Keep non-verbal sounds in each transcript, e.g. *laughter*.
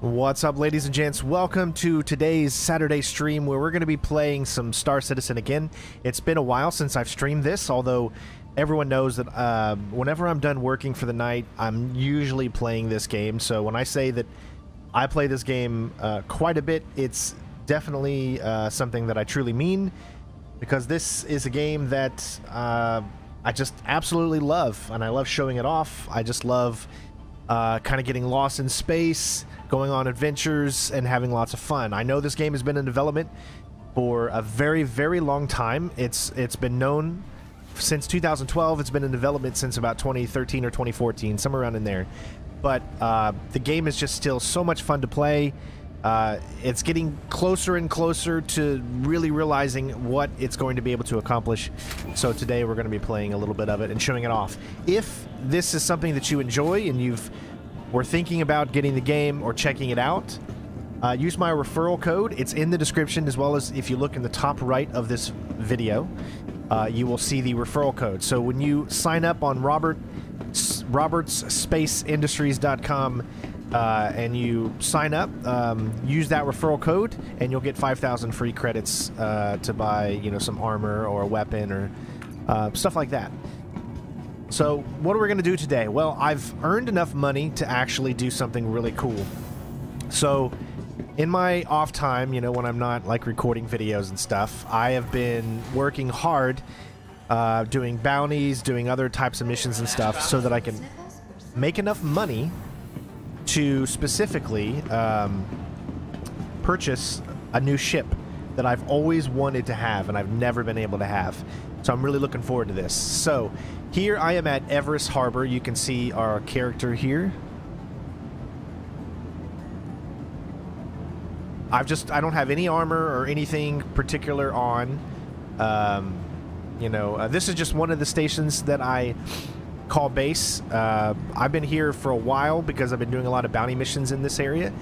What's up, ladies and gents? Welcome to today's Saturday stream where we're going to be playing some Star Citizen again. It's been a while since I've streamed this, although everyone knows that uh, whenever I'm done working for the night, I'm usually playing this game. So when I say that I play this game uh, quite a bit, it's definitely uh, something that I truly mean because this is a game that uh, I just absolutely love, and I love showing it off. I just love uh, kind of getting lost in space going on adventures and having lots of fun. I know this game has been in development for a very, very long time. It's it's been known since 2012. It's been in development since about 2013 or 2014, somewhere around in there. But uh, the game is just still so much fun to play. Uh, it's getting closer and closer to really realizing what it's going to be able to accomplish. So today we're going to be playing a little bit of it and showing it off. If this is something that you enjoy and you've were thinking about getting the game or checking it out, uh, use my referral code. It's in the description as well as if you look in the top right of this video, uh, you will see the referral code. So when you sign up on Robert robertsspaceindustries.com uh, and you sign up, um, use that referral code, and you'll get 5,000 free credits uh, to buy, you know, some armor or a weapon or uh, stuff like that. So, what are we going to do today? Well, I've earned enough money to actually do something really cool. So, in my off time, you know, when I'm not like recording videos and stuff, I have been working hard uh, doing bounties, doing other types of missions and stuff so that I can make enough money to specifically um, purchase a new ship that I've always wanted to have and I've never been able to have. So I'm really looking forward to this. So here I am at Everus Harbor. You can see our character here. I've just, I don't have any armor or anything particular on. Um, you know, uh, this is just one of the stations that I call base. Uh, I've been here for a while because I've been doing a lot of bounty missions in this area.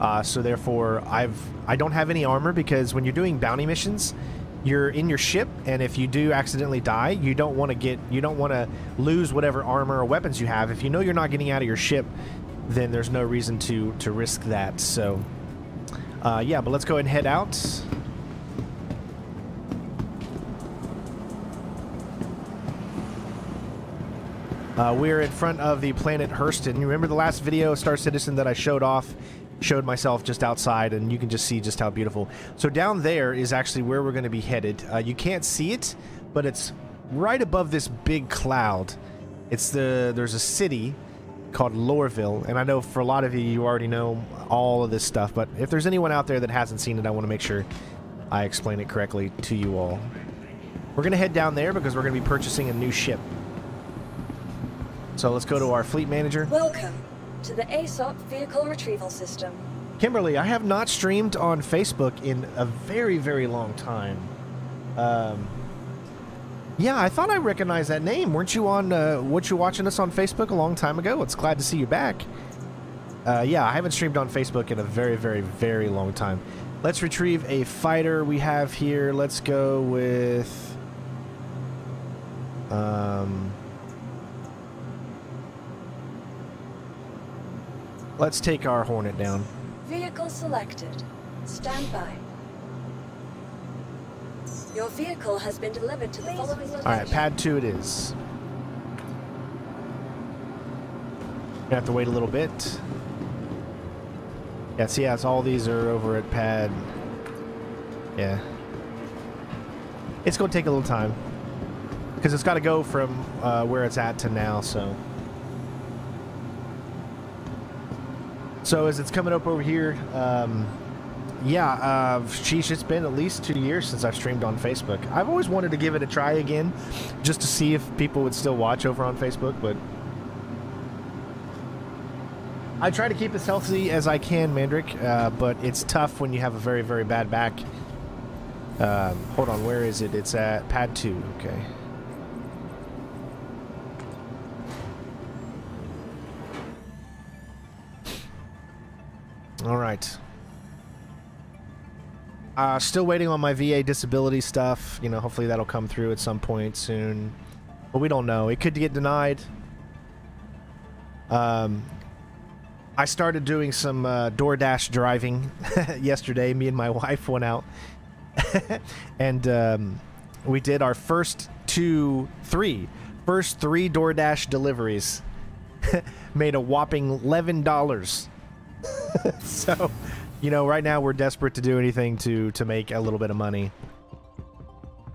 Uh, so therefore, I've I don't have any armor because when you're doing bounty missions, you're in your ship and if you do accidentally die you don't want to get you don't want to lose whatever armor or weapons you have if you know you're not getting out of your ship then there's no reason to to risk that so uh, yeah but let's go ahead and head out uh, we're in front of the planet Hurston. You remember the last video, Star Citizen, that I showed off? showed myself just outside and you can just see just how beautiful. So down there is actually where we're going to be headed. Uh, you can't see it, but it's right above this big cloud. It's the there's a city called Lorville, and I know for a lot of you, you already know all of this stuff, but if there's anyone out there that hasn't seen it, I want to make sure I explain it correctly to you all. We're going to head down there because we're going to be purchasing a new ship. So let's go to our fleet manager. Welcome to the ASOP vehicle retrieval system. Kimberly, I have not streamed on Facebook in a very, very long time. Um, yeah, I thought I recognized that name. Weren't you on? Uh, weren't you watching us on Facebook a long time ago? It's glad to see you back. Uh, yeah, I haven't streamed on Facebook in a very, very, very long time. Let's retrieve a fighter we have here. Let's go with. Um, Let's take our Hornet down. Vehicle selected. Stand by. Your vehicle has been delivered to the following location. Alright, pad 2 it is. Gonna have to wait a little bit. Yeah, see, yes, all these are over at pad. Yeah. It's gonna take a little time. Because it's got to go from uh, where it's at to now, so... So as it's coming up over here, um, yeah, uh, sheesh, it's been at least two years since I've streamed on Facebook. I've always wanted to give it a try again, just to see if people would still watch over on Facebook, but I try to keep as healthy as I can, Mandrick, uh, but it's tough when you have a very, very bad back. Um, hold on, where is it? It's at pad two, okay. All right. Uh, still waiting on my VA disability stuff. You know, hopefully that'll come through at some point soon. But we don't know. It could get denied. Um, I started doing some uh, DoorDash driving *laughs* yesterday. Me and my *laughs* wife went out, *laughs* and um, we did our first two, three, first three DoorDash deliveries. Made a whopping eleven dollars. *laughs* so, you know, right now we're desperate to do anything to to make a little bit of money.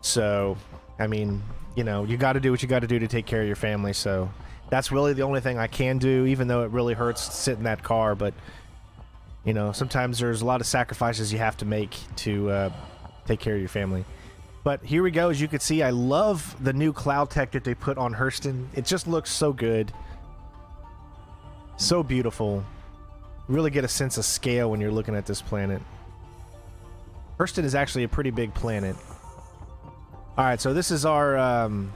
So, I mean, you know, you got to do what you got to do to take care of your family. So, that's really the only thing I can do, even though it really hurts to sit in that car. But, you know, sometimes there's a lot of sacrifices you have to make to uh, take care of your family. But here we go. As you can see, I love the new cloud tech that they put on Hurston. It just looks so good. So beautiful. Really get a sense of scale when you're looking at this planet. Hurston is actually a pretty big planet. All right, so this is our um,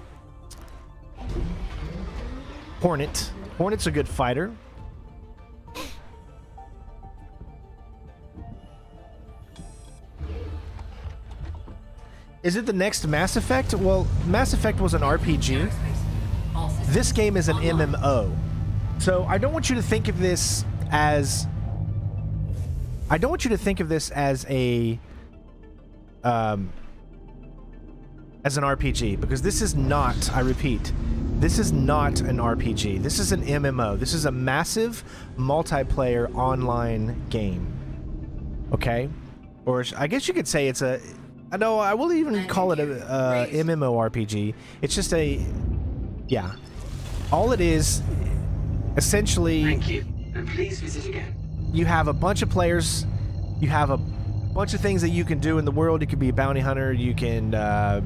Hornet. Hornet's a good fighter. Is it the next Mass Effect? Well, Mass Effect was an RPG. This game is an MMO. So I don't want you to think of this as I don't want you to think of this as a um as an RPG because this is not, I repeat, this is not an RPG. This is an MMO. This is a massive multiplayer online game. Okay? Or I guess you could say it's a I know I will even call it a, a MMORPG. It's just a yeah. All it is essentially Thank you, and please visit again. you have a bunch of players, you have a bunch of things that you can do in the world. You can be a bounty hunter, you can, uh,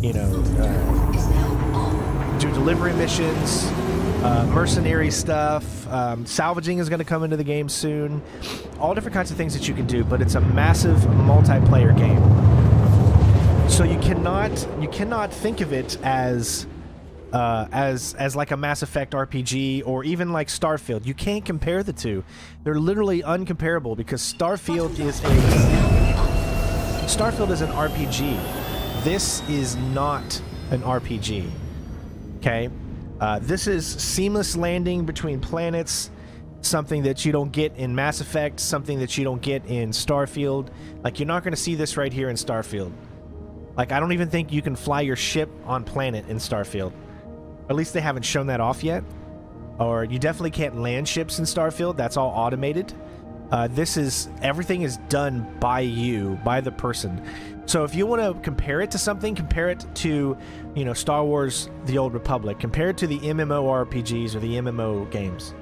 you know, uh, do delivery missions, uh, mercenary stuff. Um, salvaging is going to come into the game soon. All different kinds of things that you can do, but it's a massive multiplayer game. So you cannot you cannot think of it as uh, as as like a Mass Effect RPG or even like Starfield. You can't compare the two. They're literally uncomparable because Starfield is a Starfield is an RPG. This is not an RPG. Okay, uh, this is seamless landing between planets. Something that you don't get in Mass Effect. Something that you don't get in Starfield. Like you're not going to see this right here in Starfield. Like I don't even think you can fly your ship on planet in Starfield. At least they haven't shown that off yet. Or you definitely can't land ships in Starfield. That's all automated. Uh, this is everything is done by you, by the person. So if you want to compare it to something, compare it to, you know, Star Wars: The Old Republic. Compare it to the MMORPGs or the MMO games.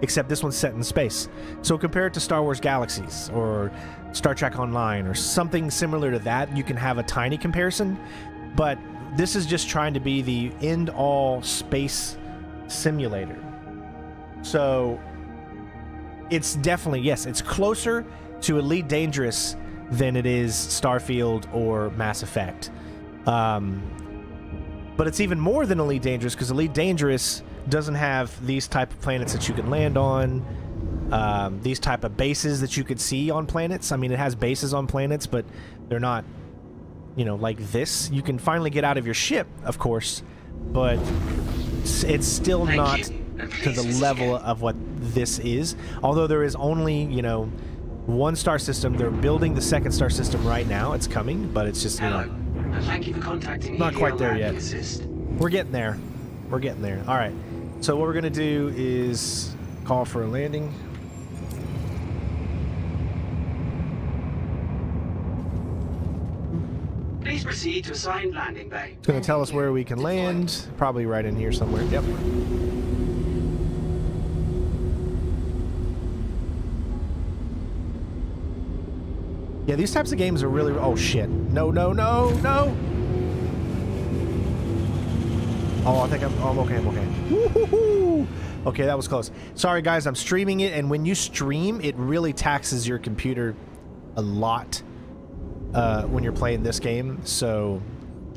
Except this one's set in space. So compare it to Star Wars Galaxies or Star Trek Online or something similar to that. You can have a tiny comparison, but this is just trying to be the end all space simulator. So it's definitely, yes, it's closer to Elite Dangerous than it is Starfield or Mass Effect. Um, but it's even more than Elite Dangerous because Elite Dangerous doesn't have these type of planets that you can land on. Um, these type of bases that you could see on planets. I mean, it has bases on planets, but they're not you know, like this. You can finally get out of your ship, of course, but it's still Thank not to the level of what this is. Although there is only, you know, one star system. They're building the second star system right now. It's coming, but it's just, you know, thank you for contacting. Not quite there yet. We're getting there. We're getting there. All right. So what we're going to do is call for a landing. Please proceed to assigned landing bay. It's going to tell us where we can land. Probably right in here somewhere. Yep. Yeah, these types of games are really. Oh shit! No, no, no, no! Oh, I think I'm. Oh, I'm okay. I'm okay. Okay, that was close. Sorry, guys. I'm streaming it, and when you stream, it really taxes your computer a lot uh, when you're playing this game. So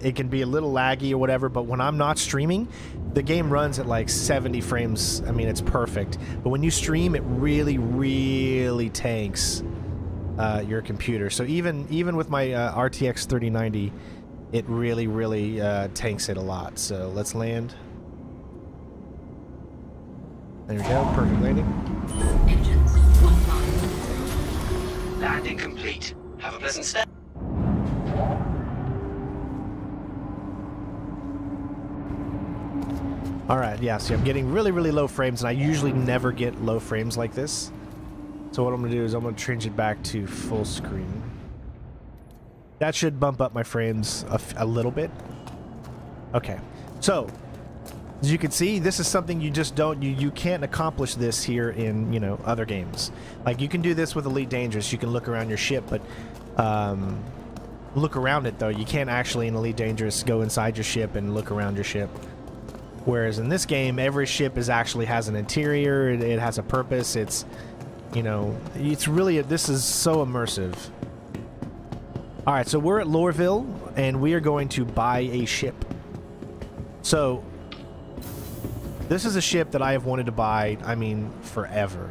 it can be a little laggy or whatever. But when I'm not streaming, the game runs at like 70 frames. I mean, it's perfect. But when you stream, it really, really tanks uh, your computer. So even even with my uh, RTX 3090, it really, really uh, tanks it a lot. So let's land. There we go. Perfect landing. Landing complete. Have a pleasant stay. All right, yeah, see, I'm getting really, really low frames, and I usually never get low frames like this. So what I'm going to do is I'm going to change it back to full screen. That should bump up my frames a little bit. Okay, so as you can see, this is something you just don't you you can't accomplish this here in you know other games. Like you can do this with Elite Dangerous. You can look around your ship, but um, look around it though. You can't actually in Elite Dangerous go inside your ship and look around your ship. Whereas in this game, every ship is actually has an interior. It, it has a purpose. It's you know it's really this is so immersive. All right, so we're at Lorville, and we are going to buy a ship. So, this is a ship that I have wanted to buy, I mean, forever.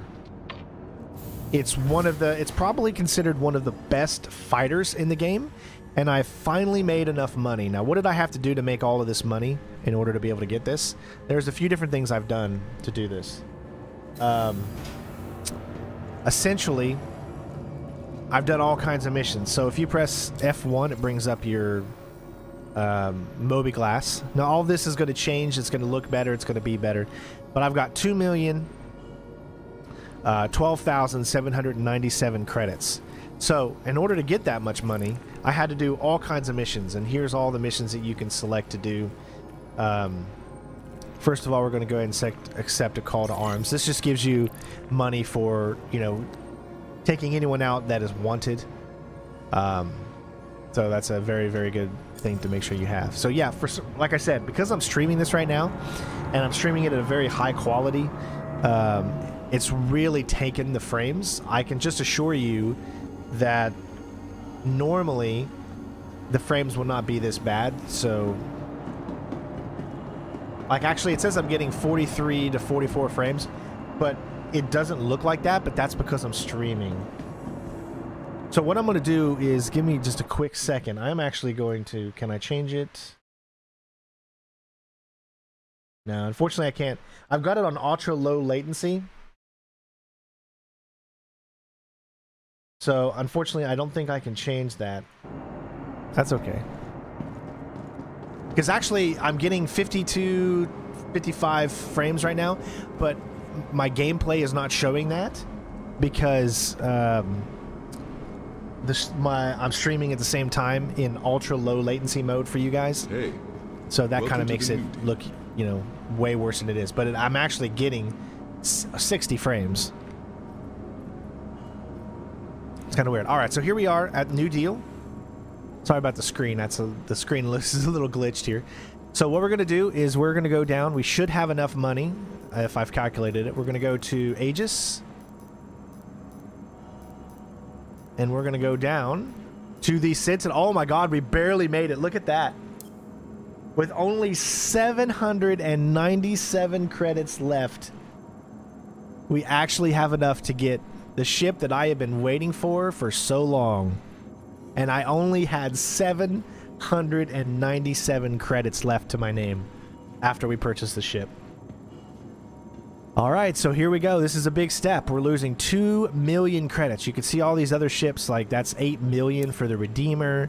It's one of the, it's probably considered one of the best fighters in the game, and I finally made enough money. Now, what did I have to do to make all of this money in order to be able to get this? There's a few different things I've done to do this. Um, essentially, I've done all kinds of missions. So if you press F1, it brings up your um, mobiGlas. Now all this is going to change. It's going to look better. It's going to be better. But I've got two million, uh, twelve thousand seven hundred ninety-seven credits. So in order to get that much money, I had to do all kinds of missions. And here's all the missions that you can select to do. Um, first of all, we're going to go ahead and accept a call to arms. This just gives you money for you know taking anyone out that is wanted. Um, so that's a very, very good thing to make sure you have. So yeah, for like I said, because I'm streaming this right now, and I'm streaming it at a very high quality, um, it's really taken the frames. I can just assure you that normally the frames will not be this bad. So. Like actually, it says I'm getting 43 to 44 frames, but it doesn't look like that, but that's because I'm streaming. So what I'm going to do is give me just a quick second. I'm actually going to can I change it? No, unfortunately I can't. I've got it on ultra low latency. So unfortunately I don't think I can change that. That's okay. Because actually I'm getting 52 55 frames right now, but my gameplay is not showing that because um, this my I'm streaming at the same time in ultra low latency mode for you guys. Hey, So that kind of makes it look, you know, way worse than it is. But it, I'm actually getting s- 60 frames. It's kind of weird. All right, so here we are at New Deal. Sorry about the screen. That's a, the screen *laughs* looks is a little glitched here. So what we're gonna do is we're gonna go down. We should have enough money if I've calculated it. We're gonna go to Aegis, and we're gonna go down to the Sentinel. Oh my God, we barely made it. Look at that. With only 797 credits left, we actually have enough to get the ship that I have been waiting for for so long. And I only had 797 credits left to my name after we purchased the ship. All right, so here we go. This is a big step. We're losing 2 million credits. You can see all these other ships, like that's 8 million for the Redeemer.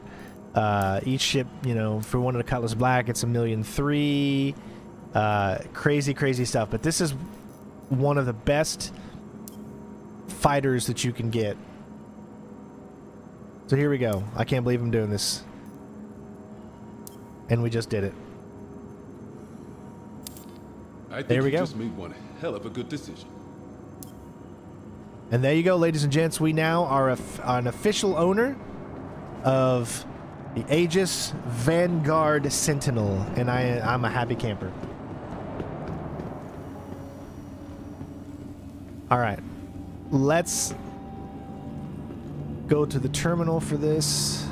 Uh, each ship, you know, for one of the Cutlass Black, it's a million three. Uh, crazy, crazy stuff. But this is one of the best fighters that you can get. So here we go. I can't believe I'm doing this. And we just did it. I think There we go. just made one hell of a good decision. And there you go, ladies and gents. We now are a f an official owner of the Aegis Vanguard Sentinel, and I, I'm a happy camper. All right, let's go to the terminal for this.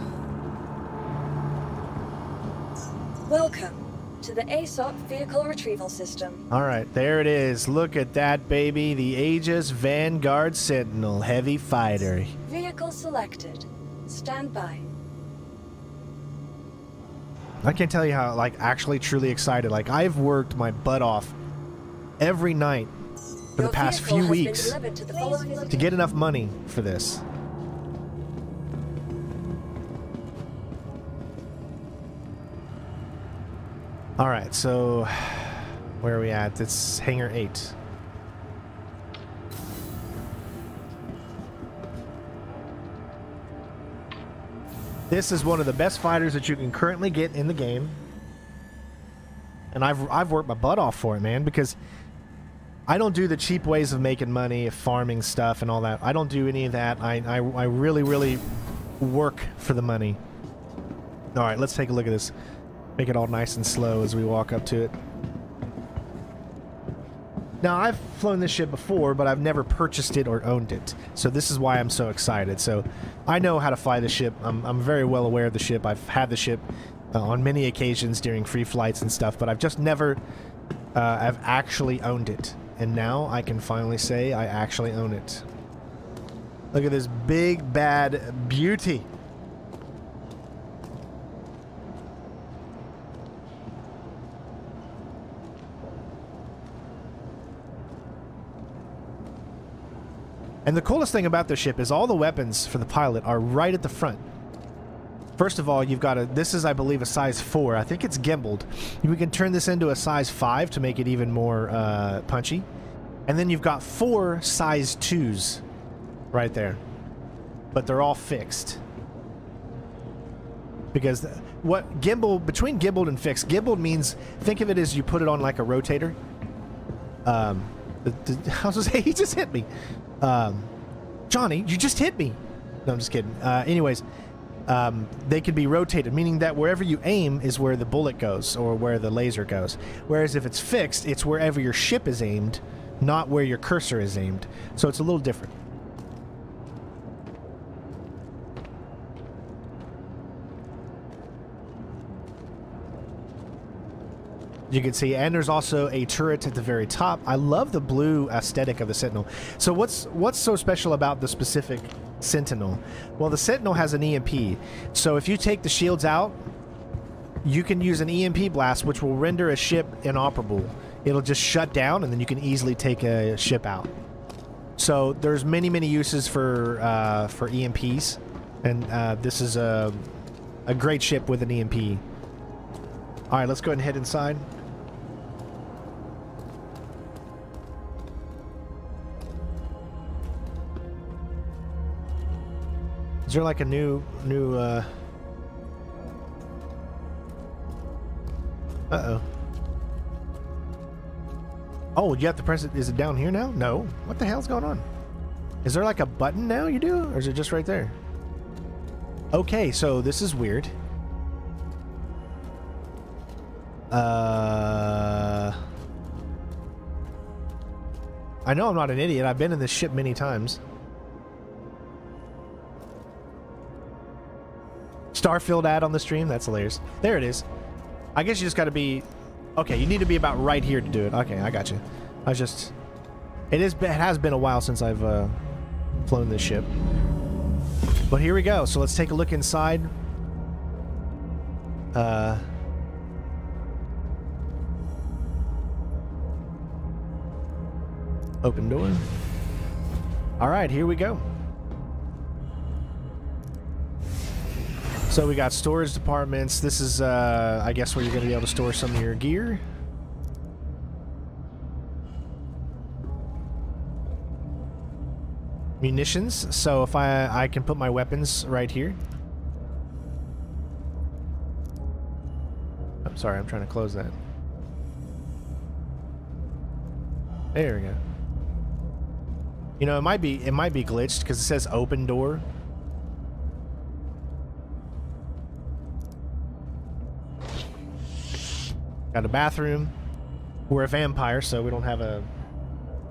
Welcome to the ASOP Vehicle Retrieval System. All right, there it is. Look at that, baby. The Aegis Vanguard Sentinel Heavy Fighter. Vehicle selected. Stand by. I can't tell you how, like, actually truly excited. Like, I've worked my butt off every night for the past few weeks to to get enough money for this. All right, so where are we at? It's hangar 8. This is one of the best fighters that you can currently get in the game. And I've I've worked my butt off for it, man, because I don't do the cheap ways of making money, farming stuff and all that. I don't do any of that. I, I, I really, really work for the money. All right, let's take a look at this. Make it all nice and slow as we walk up to it. Now, I've flown this ship before, but I've never purchased it or owned it. So this is why I'm so excited. So I know how to fly the ship. I'm, I'm very well aware of the ship. I've had the ship uh, on many occasions during free flights and stuff, but I've just never uh, I've actually owned it. And now I can finally say I actually own it. Look at this big, bad beauty. And the coolest thing about this ship is all the weapons for the pilot are right at the front. First of all, you've got a. This is, I believe, a size four. I think it's gimbaled. We can turn this into a size five to make it even more uh, punchy. And then you've got four size twos right there, but they're all fixed. Because what gimbal between gimbaled and fixed, gimbaled means think of it as you put it on like a rotator. Um, *laughs* I was say he just hit me. Um, Johnny, you just hit me. No, I'm just kidding. Uh, anyways, um, they can be rotated, meaning that wherever you aim is where the bullet goes or where the laser goes. Whereas if it's fixed, it's wherever your ship is aimed, not where your cursor is aimed. So it's a little different. You can see, and there's also a turret at the very top. I love the blue aesthetic of the Sentinel. So what's what's so special about the specific Sentinel? Well, the Sentinel has an EMP. So if you take the shields out, you can use an EMP blast, which will render a ship inoperable. It'll just shut down, and then you can easily take a ship out. So there's many many uses for uh, for EMPs, and uh, this is a a great ship with an EMP. All right, let's go ahead and head inside. Is there like a new new uh Uh-oh. Oh, you have to press it. Is it down here now? No. What the hell's going on? Is there like a button now you do? Or is it just right there? Okay, so this is weird. Uh... I know I'm not an idiot. I've been in this ship many times. Starfield ad on the stream? That's hilarious. There it is. I guess you just got to be... Okay, you need to be about right here to do it. Okay, I got you. I was just... It is. It has been a while since I've uh, flown this ship. But here we go. So let's take a look inside. Uh... Open door. All right, here we go. So we got storage departments. This is, uh, I guess, where you're going to be able to store some of your gear. Munitions. So if I I can put my weapons right here. I'm sorry, I'm trying to close that. There we go. You know, it might be it might be glitched because it says open door. Got a bathroom. We're a vampire, so we don't have a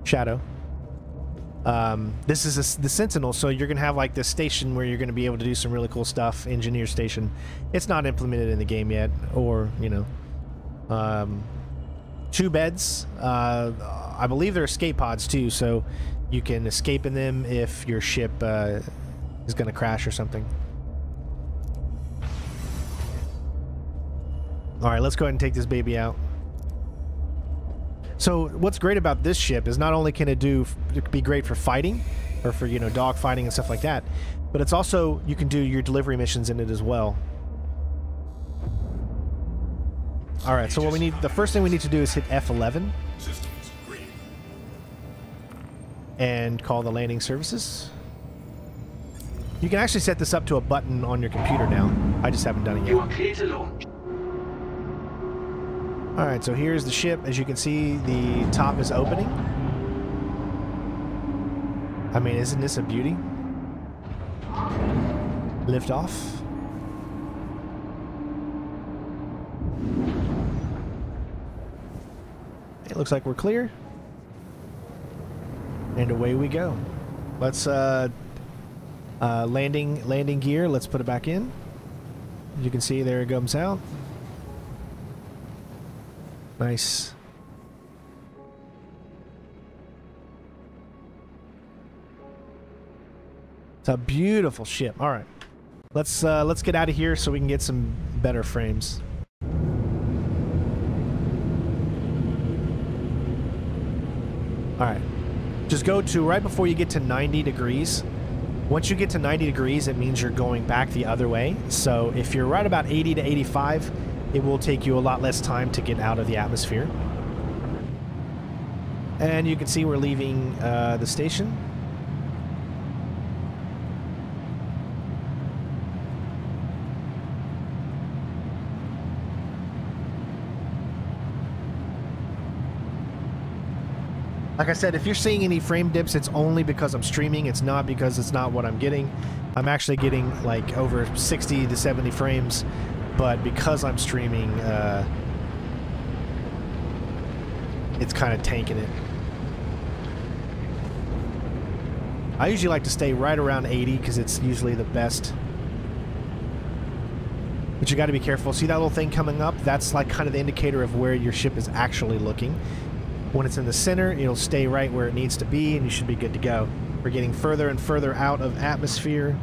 shadow. Um, this is a, the Sentinel, so you're gonna have like this station where you're gonna be able to do some really cool stuff. Engineer station. It's not implemented in the game yet, or you know, um, two beds. Uh, I believe they're escape pods too, so you can escape in them if your ship uh, is gonna crash or something. All right, let's go ahead and take this baby out. So what's great about this ship is not only can it do it be great for fighting or for you know dog fighting and stuff like that, but it's also you can do your delivery missions in it as well. All right, so what we need the first thing we need to do is hit F11 and call the landing services. You can actually set this up to a button on your computer now. I just haven't done it You yet. are clear to launch. All right, so here's the ship. As you can see, the top is opening. I mean, isn't this a beauty? Lift off. It looks like we're clear. And away we go. Let's uh, uh, landing landing gear. Let's put it back in. As you can see, there it comes out. Nice. It's a beautiful ship. All right. Let's uh, let's get out of here so we can get some better frames. All right. Just go to right before you get to 90 degrees. Once you get to 90 degrees, it means you're going back the other way. So if you're right about 80 to 85, it will take you a lot less time to get out of the atmosphere. And you can see we're leaving uh, the station. Like I said, if you're seeing any frame dips, it's only because I'm streaming. It's not because it's not what I'm getting. I'm actually getting like over 60 to 70 frames, but because I'm streaming, uh, it's kind of tanking it. I usually like to stay right around 80 because it's usually the best. But you got to be careful. See that little thing coming up? That's like kind of the indicator of where your ship is actually looking. When it's in the center, it'll stay right where it needs to be, and you should be good to go. We're getting further and further out of atmosphere.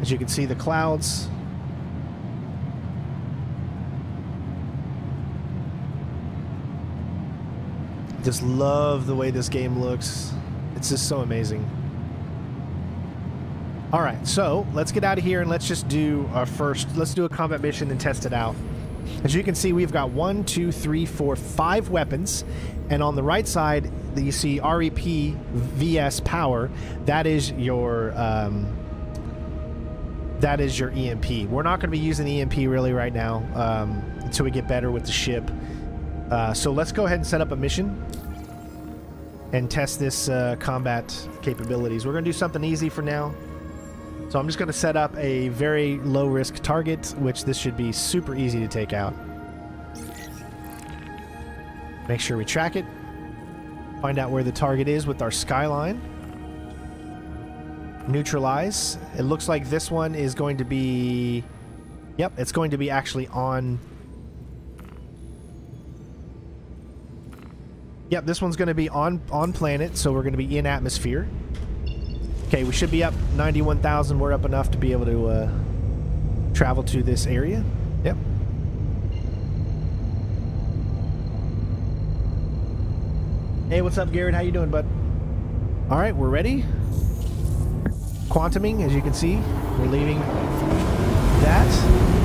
As you can see, the clouds. Just love the way this game looks. It's just so amazing. All right, so let's get out of here and let's just do our first. Let's do a combat mission and test it out. As you can see, we've got one, two, three, four, five weapons, and on the right side, you see REP VS power. That is your um, that is your EMP. We're not going to be using EMP really right now um, until we get better with the ship. Uh, so let's go ahead and set up a mission and test this uh, combat capabilities. We're going to do something easy for now. So I'm just going to set up a very low risk target, which this should be super easy to take out. Make sure we track it. Find out where the target is with our skyline. Neutralize. It looks like this one is going to be... Yep, it's going to be actually on... Yep, this one's going to be on, on planet, so we're going to be in atmosphere. Okay, we should be up 91,000. We're up enough to be able to uh, travel to this area. Yep. Hey, what's up, Garrett? How you doing, bud? All right, we're ready. Quantuming, as you can see, we're leaving that.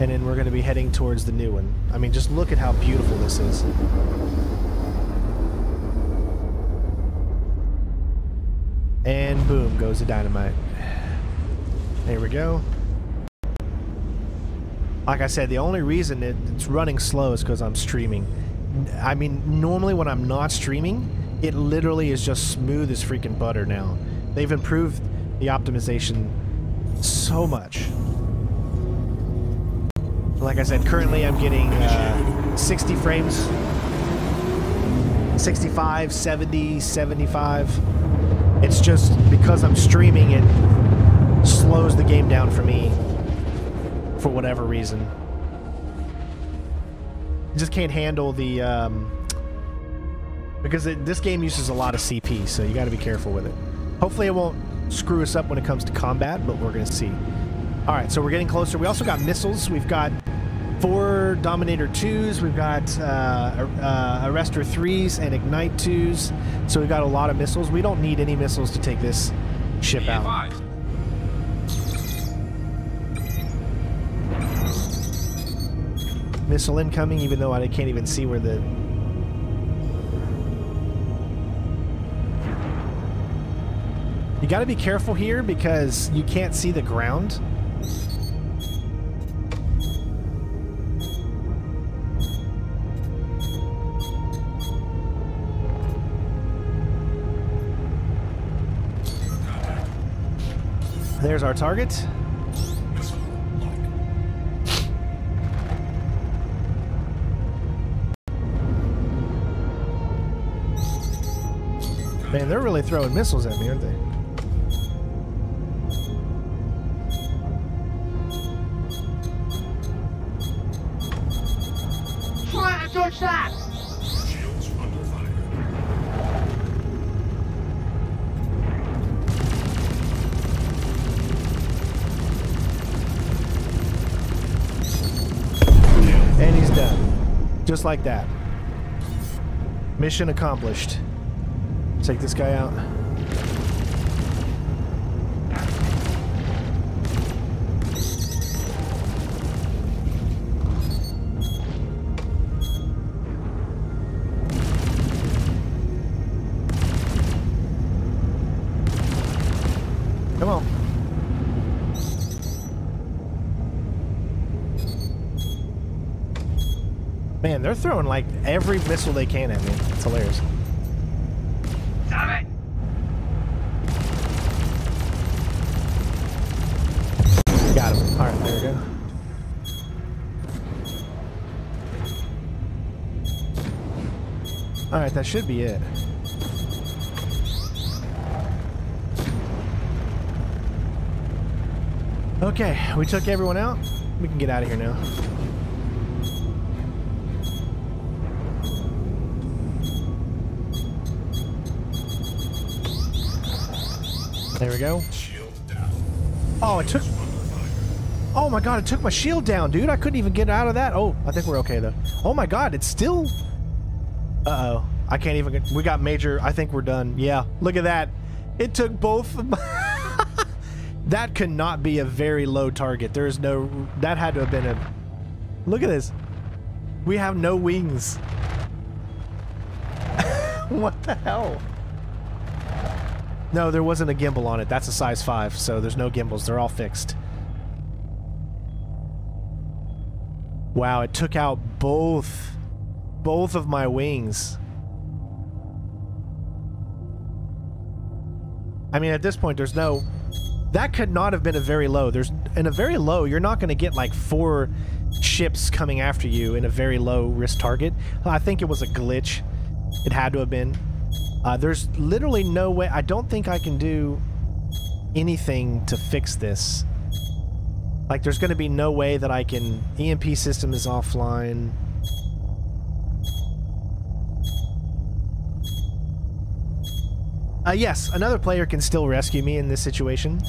And then we're going to be heading towards the new one. I mean, just look at how beautiful this is. And boom, goes the dynamite. There we go. Like I said, the only reason it, it's running slow is because I'm streaming. I mean, normally when I'm not streaming, it literally is just smooth as freaking butter now. They've improved the optimization so much. Like I said, currently I'm getting uh, 60 frames, 65, 70, 75. It's just because I'm streaming, it slows the game down for me for whatever reason. Just can't handle the um, because it, this game uses a lot of CP, so you got to be careful with it. Hopefully, it won't screw us up when it comes to combat, but we're gonna see. All right, so we're getting closer. We also got missiles. We've got four Dominator 2s. We've got uh, uh, Arrestor 3s and Ignite 2s. So we've got a lot of missiles. We don't need any missiles to take this ship out. Missile incoming, even though I can't even see where the... You gotta be careful here because you can't see the ground. There's our target. Man, they're really throwing missiles at me, aren't they? Shields Just like that. Mission accomplished. Take this guy out. Every missile they can at me. It's hilarious. Got him. All right, there we go. All right, that should be it. Okay, we took everyone out. We can get out of here now. We go. Oh, it took Oh my god, it took my shield down, dude. I couldn't even get out of that. Oh, I think we're okay though. Oh my god, it's still. Uh oh. I can't even. Get... We got major. I think we're done. Yeah, look at that. It took both. *laughs* that could not be a very low target. There is no. That had to have been a. Look at this. We have no wings. *laughs* what the hell? No, there wasn't a gimbal on it. That's a size 5, so there's no gimbals. They're all fixed. Wow, it took out both both of my wings. I mean, at this point there's no that could not have been a very low. There's in a very low, you're not going to get like four ships coming after you in a very low risk target. I think it was a glitch. It had to have been. Uh, there's literally no way. I don't think I can do anything to fix this. Like, there's going to be no way that I can. EMP system is offline. Uh, yes, another player can still rescue me in this situation.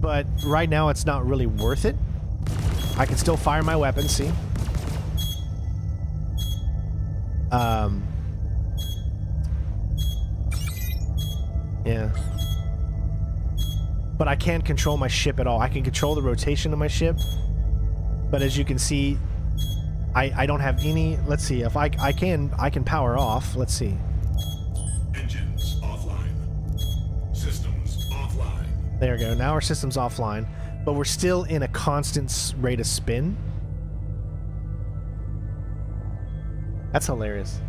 But right now, it's not really worth it. I can still fire my weapon, see? Um. Yeah. But I can't control my ship at all. I can control the rotation of my ship. But as you can see, I, I don't have any... Let's see. If I, I can I can power off. Let's see. Engines offline. Systems offline. There we go. Now our system's offline. But we're still in a constant rate of spin. That's hilarious.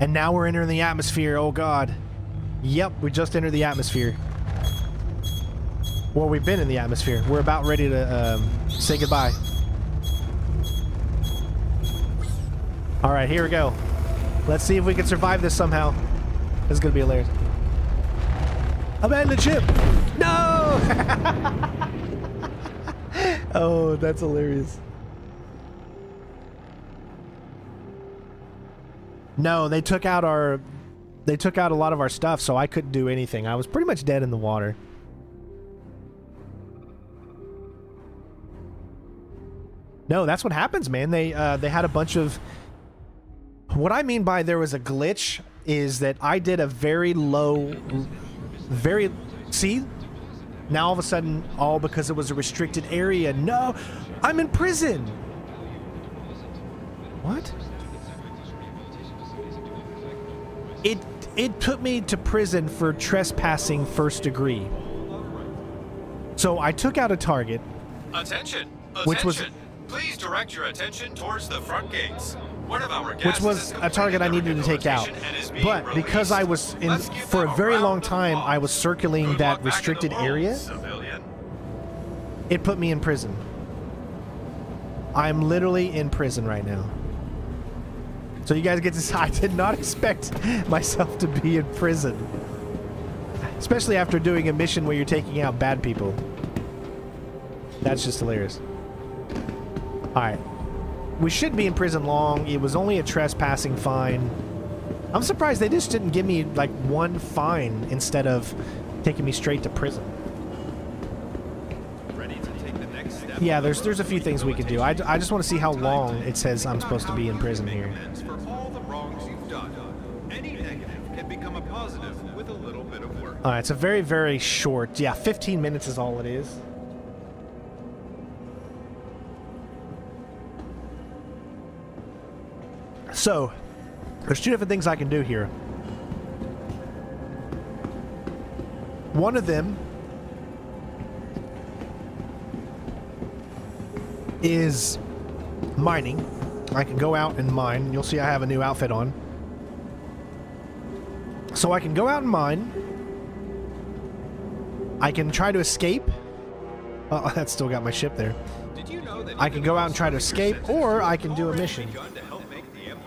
And now we're entering the atmosphere. Oh god. Yep, we just entered the atmosphere. Well, we've been in the atmosphere. We're about ready to um, say goodbye. All right, here we go. Let's see if we can survive this somehow. This is gonna be hilarious. Abandon the ship! No! *laughs* oh, that's hilarious. No, they took out our they took out a lot of our stuff, so I couldn't do anything. I was pretty much dead in the water. No, that's what happens, man. They uh, they had a bunch of. What I mean by there was a glitch is that I did a very low, very. See, now all of a sudden, all because it was a restricted area. No, I'm in prison. What? It it took me to prison for trespassing first degree. So I took out a target. Attention! Which was- Please direct your attention towards the front gates. One of our which was a target I needed to take out. rehabilitation and is being But because I was in for a very long time, I was circling Good that luck back in the restricted area. Civilian. It put me in prison. I'm literally in prison right now. So you guys get to *laughs* I did not expect myself to be in prison. Especially after doing a mission where you're taking out bad people. That's just hilarious. Alright. We should be in prison long. It was only a trespassing fine. I'm surprised they just didn't give me like one fine instead of taking me straight to prison. Ready to take the next step? Yeah, there's there's a few things we could do. I, I just want to see how long it says I'm supposed to be in prison here. Amends for all the wrongs you've done. Any negative can become a positive with a little All right, it's a very very short. Yeah, 15 minutes is all it is. So, there's two different things I can do here. One of them is mining. I can go out and mine. You'll see I have a new outfit on. So I can go out and mine. I can try to escape. Oh, *laughs* that's still got my ship there. Did you know that I can go out and try to escape, or I can do a mission. to help make the a?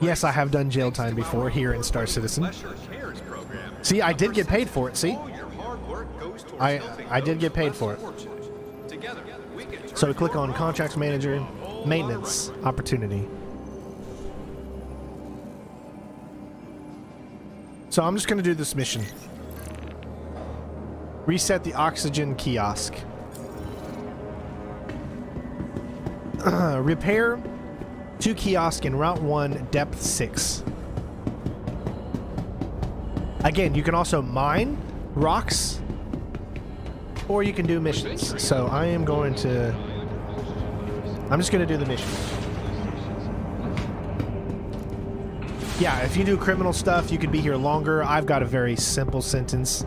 Yes, I have done jail time before here in Star Citizen. Lesser Cares program. See, I did get paid for it, see? All your hard work goes towards I- I did get paid for it. fortunate. Together, we can turn So we click on Contracts Manager, into a whole lot Maintenance, Opportunity. So I'm just going to do this mission. Reset the oxygen kiosk. *clears throat* repair two kiosk in Route 1, Depth 6. Again, you can also mine rocks or you can do missions. So I am going to. I'm just going to do the mission. Yeah, if you do criminal stuff, you could be here longer. I've got a very simple sentence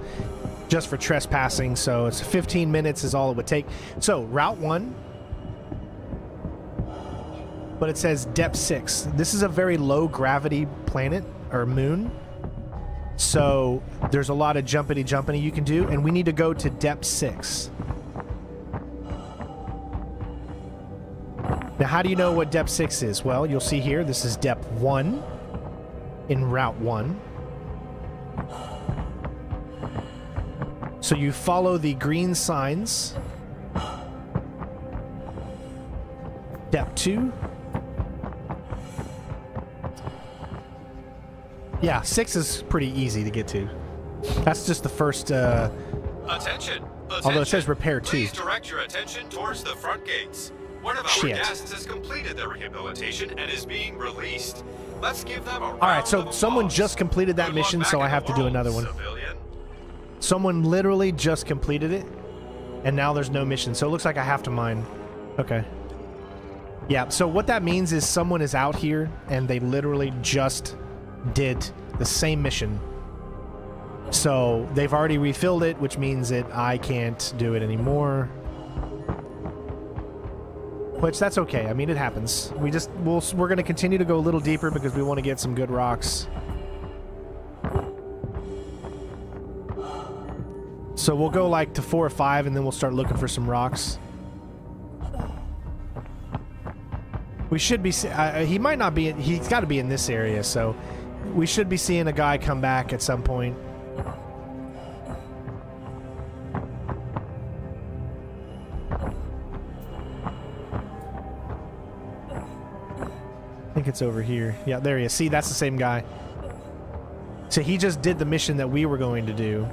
just for trespassing, so it's 15 minutes is all it would take. So, Route 1. But it says depth 6. This is a very low gravity planet or moon. So, there's a lot of jumpity jumpity you can do, and we need to go to depth 6. Now, how do you know what depth 6 is? Well, you'll see here, this is depth 1 in Route 1. So you follow the green signs. Step 2. Yeah, 6 is pretty easy to get to. That's just the first, uh, Attention! Although it says repair two. Please direct your attention towards the front gates. One of our Shit. guests has completed their rehabilitation and is being released. Let's give them a All right, so someone just completed that mission, so I have to do another one. Someone literally just completed it, and now there's no mission. So it looks like I have to mine. Okay. Yeah, so what that means is someone is out here, and they literally just did the same mission. So they've already refilled it, which means that I can't do it anymore. Which that's okay. I mean, it happens. We just we'll we're gonna continue to go a little deeper because we want to get some good rocks. So we'll go like to four or five, and then we'll start looking for some rocks. We should be, uh, he might not be. He's got to be in this area, so we should be seeing a guy come back at some point. I think it's over here. Yeah, there he is. See, that's the same guy. So he just did the mission that we were going to do.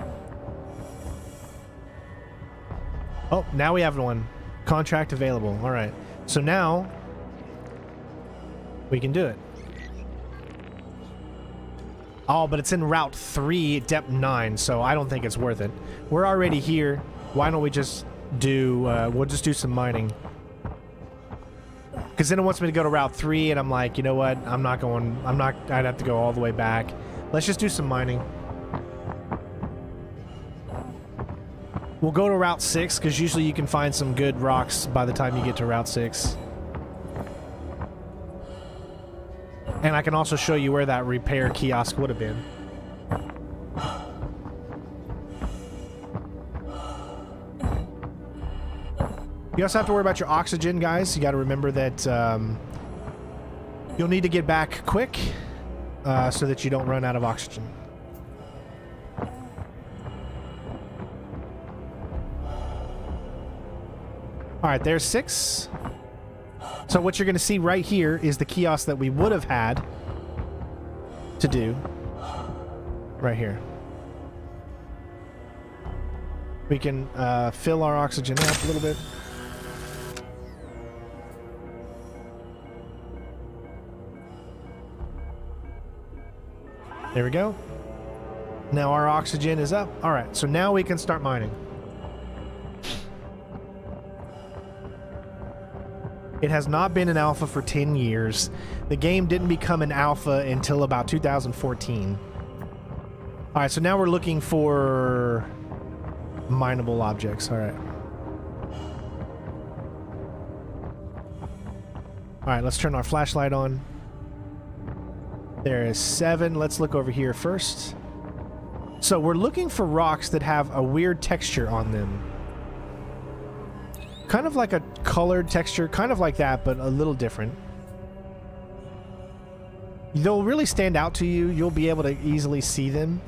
Oh, now we have one. Contract available. All right. So now we can do it. Oh, but it's in Route 3, Depth 9, so I don't think it's worth it. We're already here. Why don't we just do, uh, we'll just do some mining. Because then it wants me to go to Route 3, and I'm like, you know what? I'm not going, I'm not, I'd have to go all the way back. Let's just do some mining. We'll go to Route 6, because usually you can find some good rocks by the time you get to Route 6. And I can also show you where that repair kiosk would have been. You also have to worry about your oxygen, guys. You got to remember that um, you'll need to get back quick uh, so that you don't run out of oxygen. All right, there's six. So what you're going to see right here is the kiosk that we would have had to do right here. We can uh, fill our oxygen up a little bit. There we go. Now our oxygen is up. All right, so now we can start mining. It has not been an alpha for 10 years. The game didn't become an alpha until about 2014. All right, so now we're looking for mineable objects. All right. All right, let's turn our flashlight on. There is seven. Let's look over here first. So we're looking for rocks that have a weird texture on them. Kind of like a colored texture, kind of like that, but a little different. They'll really stand out to you. You'll be able to easily see them.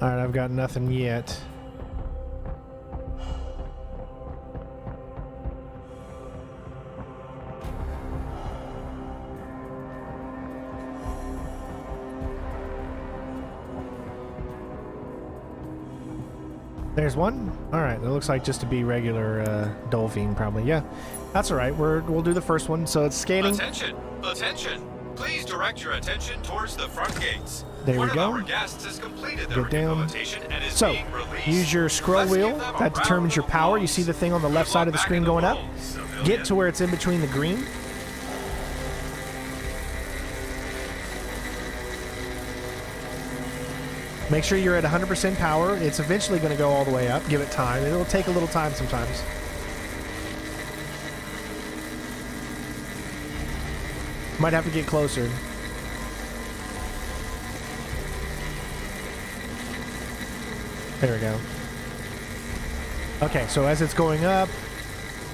Alright, I've got nothing yet. There's one. All right, it looks like just to be regular uh, Dolivine, probably. Yeah, that's all right. We're we'll do the first one. So it's scanning. Attention! Attention! Please direct your attention towards the front gates. There we go. of our guests has completed their Go down. and is So use your scroll Let's wheel. give them a That determines your power. You see the thing on the left side of the screen in going up. Get to where it's in between the green. Make sure you're at 100% power. It's eventually going to go all the way up. Give it time. It'll take a little time sometimes. Might have to get closer. There we go. Okay, so as it's going up,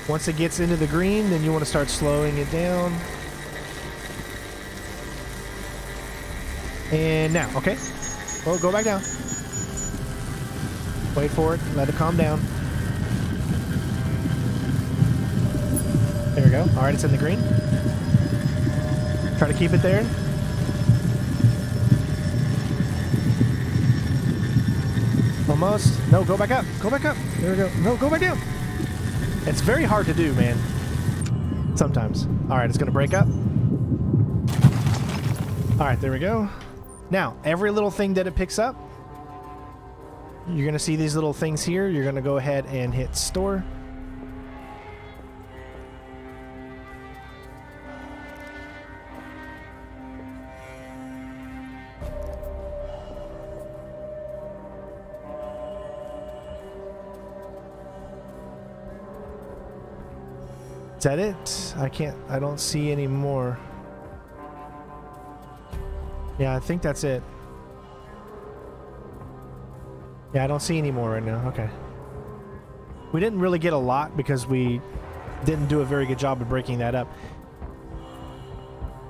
once it gets into the green, then you want to start slowing it down. And now, okay. Oh, go back down. Wait for it. Let it calm down. There we go. All right, it's in the green. Try to keep it there. Almost. No, go back up. Go back up. There we go. No, go back down. It's very hard to do, man. Sometimes. All right, it's going to break up. All right, there we go. Now, every little thing that it picks up, you're going to see these little things here. You're going to go ahead and hit store. Is that it? I can't, I don't see any more. Yeah, I think that's it. Yeah, I don't see any more right now. Okay. We didn't really get a lot because we didn't do a very good job of breaking that up.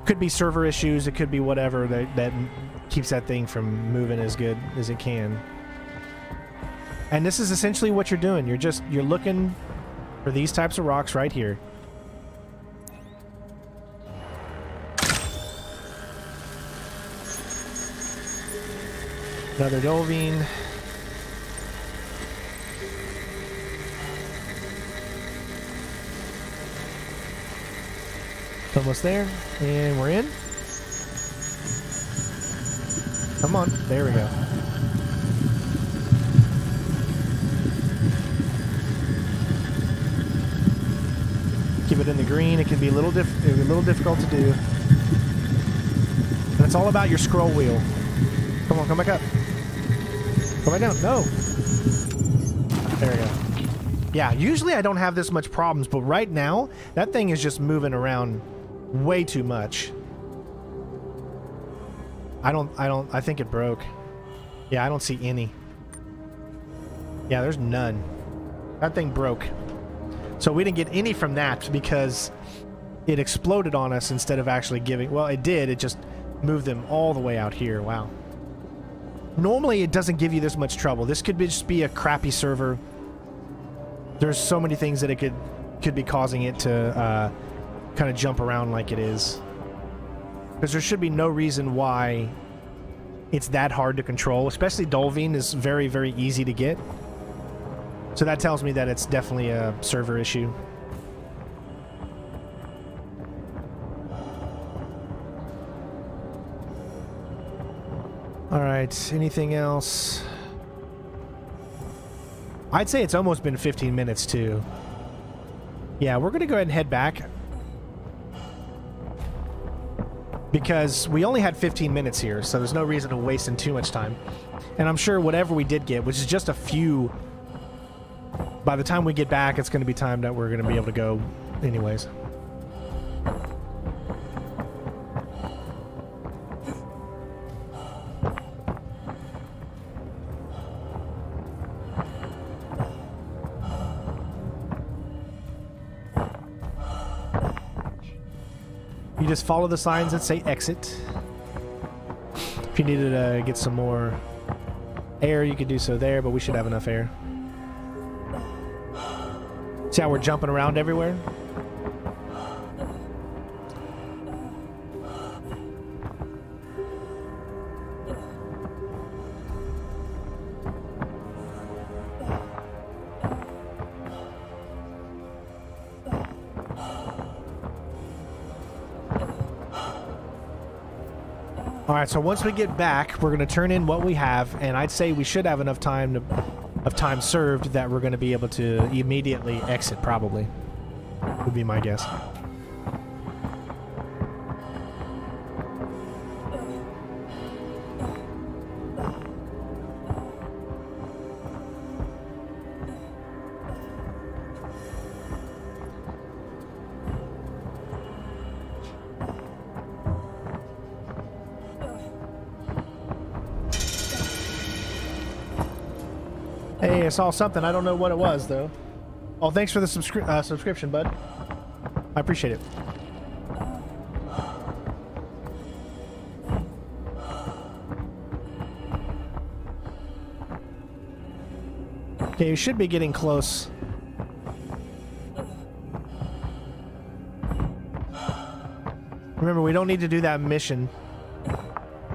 Could be server issues. It could be whatever that, that keeps that thing from moving as good as it can. And this is essentially what you're doing. You're just you're looking for these types of rocks right here. Another Dolivine. Almost there, and we're in. Come on, there we go. Keep it in the green. It can be a little diff- a little difficult to do. And it's all about your scroll wheel. Come on, come back up. Back down. No. There we go. Yeah, usually I don't have this much problems, but right now that thing is just moving around way too much. I don't I don't I think it broke. Yeah, I don't see any. Yeah, there's none. That thing broke. So we didn't get any from that because it exploded on us instead of actually giving well, it did, it just moved them all the way out here. Wow. Normally it doesn't give you this much trouble. This could be just be a crappy server. There's so many things that it could could be causing it to uh, kind of jump around like it is. Because there should be no reason why it's that hard to control. Especially Dolivine is very, very easy to get. So that tells me that it's definitely a server issue. Alright, anything else? I'd say it's almost been 15 minutes too. Yeah, we're going to go ahead and head back. Because we only had 15 minutes here, so there's no reason to wasting too much time. And I'm sure whatever we did get, which is just a few... By the time we get back, it's going to be time that we're going to be able to go anyways. Just follow the signs that say exit. If you needed to get some more air, you could do so there, but we should have enough air. See how we're jumping around everywhere? So once we get back, we're going to turn in what we have, and I'd say we should have enough time to, of time served that we're going to be able to immediately exit, probably. Would be my guess. I saw something. I don't know what it was, though. Oh, thanks for the subscri uh, subscription, bud. I appreciate it. Okay, you should be getting close. Remember, we don't need to do that mission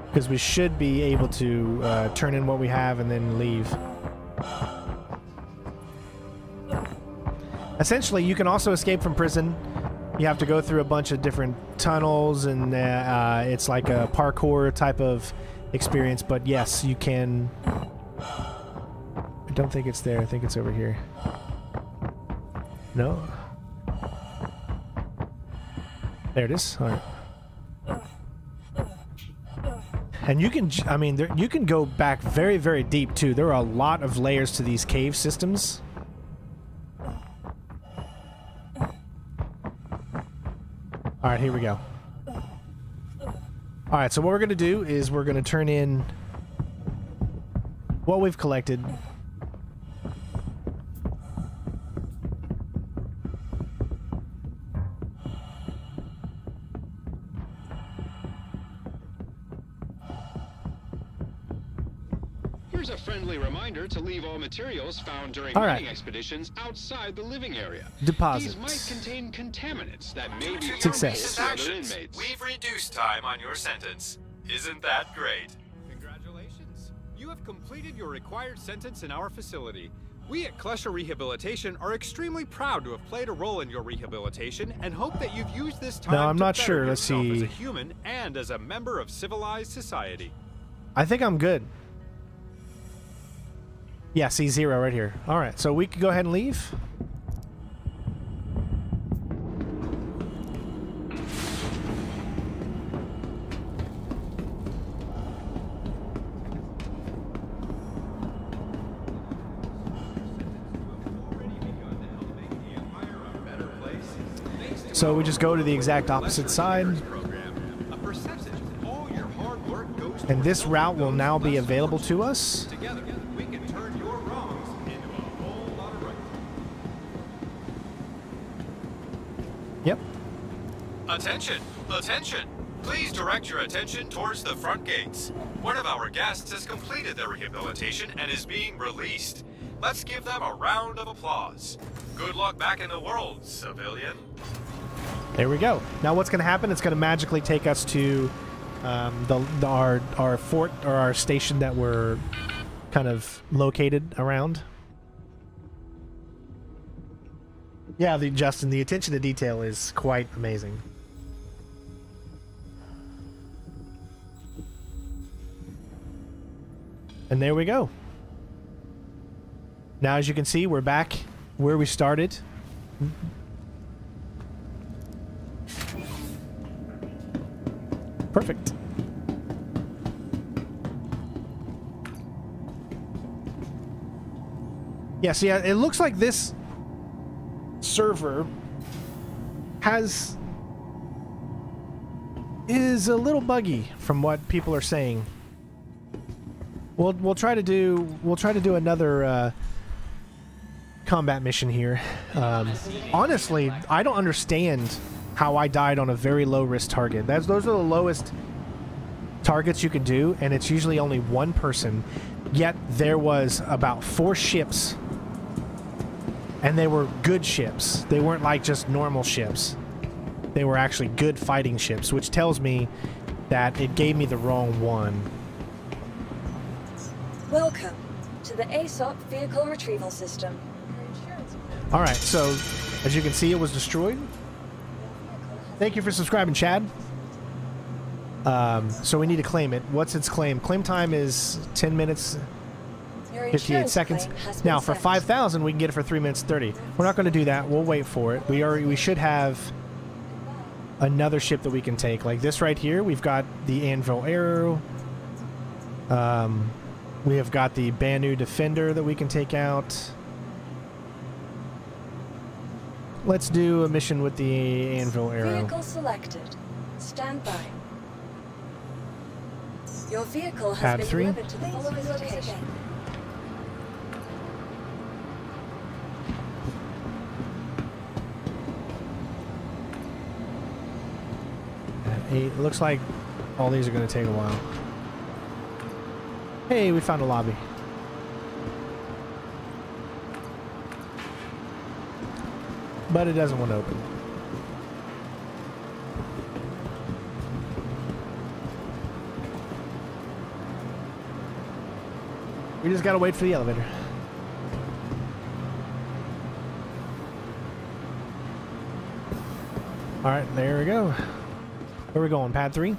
because we should be able to uh, turn in what we have and then leave. Essentially, you can also escape from prison. You have to go through a bunch of different tunnels, and uh, uh, it's like a parkour type of experience. But yes, you can. I don't think it's there. I think it's over here. No. There it is. All right. And you can, I mean, there, you can go back very, very deep too. There are a lot of layers to these cave systems. Right, here we go. All right, so what we're going to do is we're going to turn in what we've collected. Materials found during All right. mining expeditions outside the living area. Deposits. These might contain contaminants that may be Success. harmful to other actions, inmates. we've reduced time on your sentence. Isn't that great? Congratulations. You have completed your required sentence in our facility. We at Klescher Rehabilitation are extremely proud to have played a role in your rehabilitation and hope that you've used this time no, I'm to not better sure. Let's yourself as see. a human and as a member of civilized society. I think I'm good. Yeah, see zero right here. All right, so we could go ahead and leave. So we just go to the exact opposite side. And this route will now be available to us. Together, we can turn your wrongs into a whole lot of right. Yep. Attention! Attention! Please direct your attention towards the front gates. One of our guests has completed their rehabilitation and is being released. Let's give them a round of applause. Good luck back in the world, civilian. There we go. Now what's going to happen? It's going to magically take us to um, the, the our our fort or our station that we're kind of located around. Yeah, the Justin, the attention to detail is quite amazing. And there we go. Now, as you can see, we're back where we started. Perfect. Yeah, see, uh, it looks like this server has is a little buggy from what people are saying. We'll we'll try to do we'll try to do another uh, combat mission here. Um, honestly, I don't understand how I died on a very low risk target. That's those are the lowest targets you can do, and it's usually only one person. Yet there was about four ships, and they were good ships. They weren't like just normal ships. They were actually good fighting ships, which tells me that it gave me the wrong one. Welcome to the ASOP Vehicle Retrieval System. All right, so as you can see, it was destroyed. Thank you for subscribing, Chad. Um, so we need to claim it. What's its claim? Claim time is 10 minutes, 58 seconds. claim has been Now, for 5,000, we can get it for 3 minutes 30. We're not going to do that. We'll wait for it. We are we should have another ship that we can take. Like this right here, we've got the Anvil Arrow. Um, we have got the Banu Defender that we can take out. Let's do a mission with the Anvil Arrow. Vehicle selected. Stand by. Your vehicle has been three. delivered to the following location. Eight. It looks like all these are going to take a while. Hey, we found a lobby. But it doesn't want to open. We just gotta wait for the elevator. Alright, there we go. Where we going? Pad three?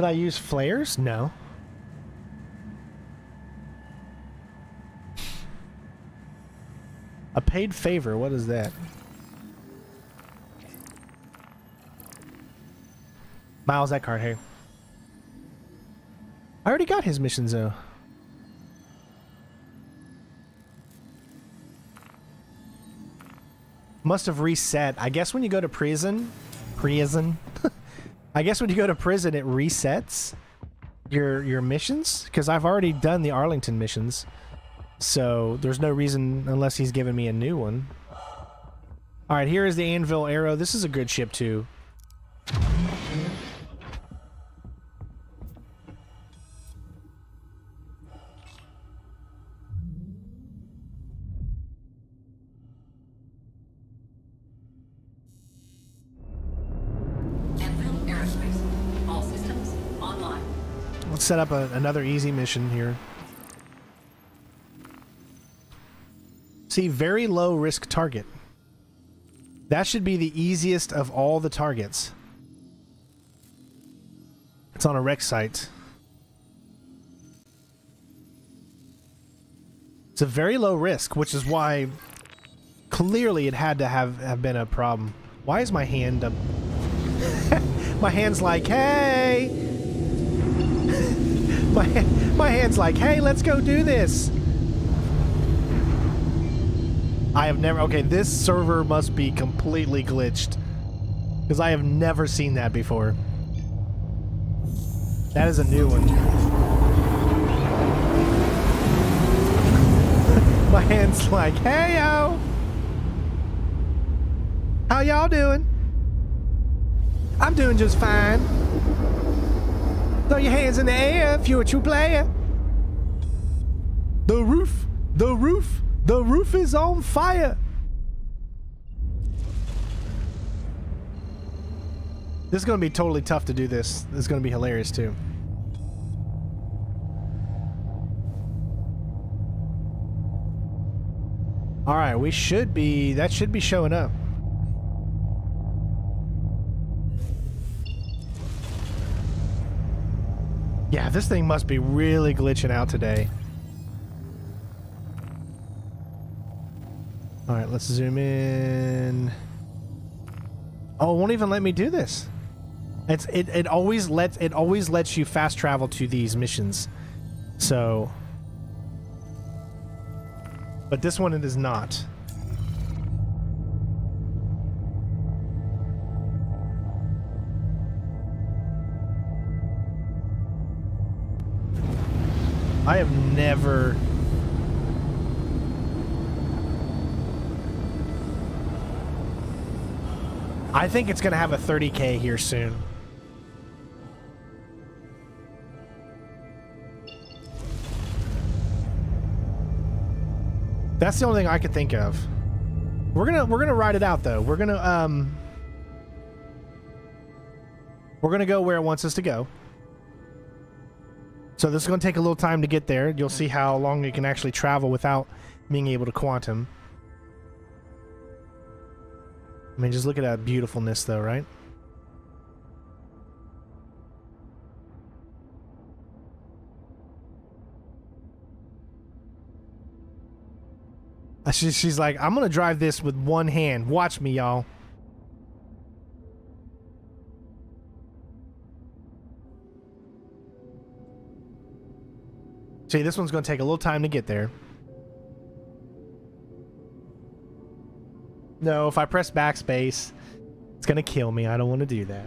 Did I use flares? No. A paid favor, what is that? Miles Eckhart, hey. I already got his missions though. must have reset. I guess when you go to prison, prison. *laughs* I guess when you go to prison, it resets your your missions because I've already done the Arlington missions, so there's no reason unless he's given me a new one. All right, here is the Anvil Arrow. This is a good ship too. Set up a, another easy mission here. See, very low risk target. That should be the easiest of all the targets. It's on a wreck site. It's a very low risk, which is why clearly it had to have, have been a problem. Why is my hand up? *laughs* my hand's like, hey! My, my hand's like, hey, let's go do this. I have never. Okay, this server must be completely glitched. Because I have never seen that before. That is a new one. *laughs* My hand's like, hey yo! How y'all doing? I'm doing just fine. Throw your hands in the air if you're a true player. The roof, the roof, the roof is on fire. This is going to be totally tough to do this. This is going to be hilarious too. All right, we should be that should be showing up. Yeah, this thing must be really glitching out today. All right, let's zoom in. Oh, it won't even let me do this. It's it, it always lets it always lets you fast travel to these missions. So But this one it is not. I have never I think it's going to have a 30k here soon. That's the only thing I could think of. We're gonna we're gonna ride it out though. We're gonna um we're gonna go where it wants us to go. So this is gonna take a little time to get there. You'll see how long you can actually travel without being able to quantum. I mean, just look at that beautifulness, though, right? Uh, she's like, I'm gonna drive this with one hand. Watch me, y'all. See, this one's gonna take a little time to get there. No, if I press backspace, it's gonna kill me. I don't want to do that.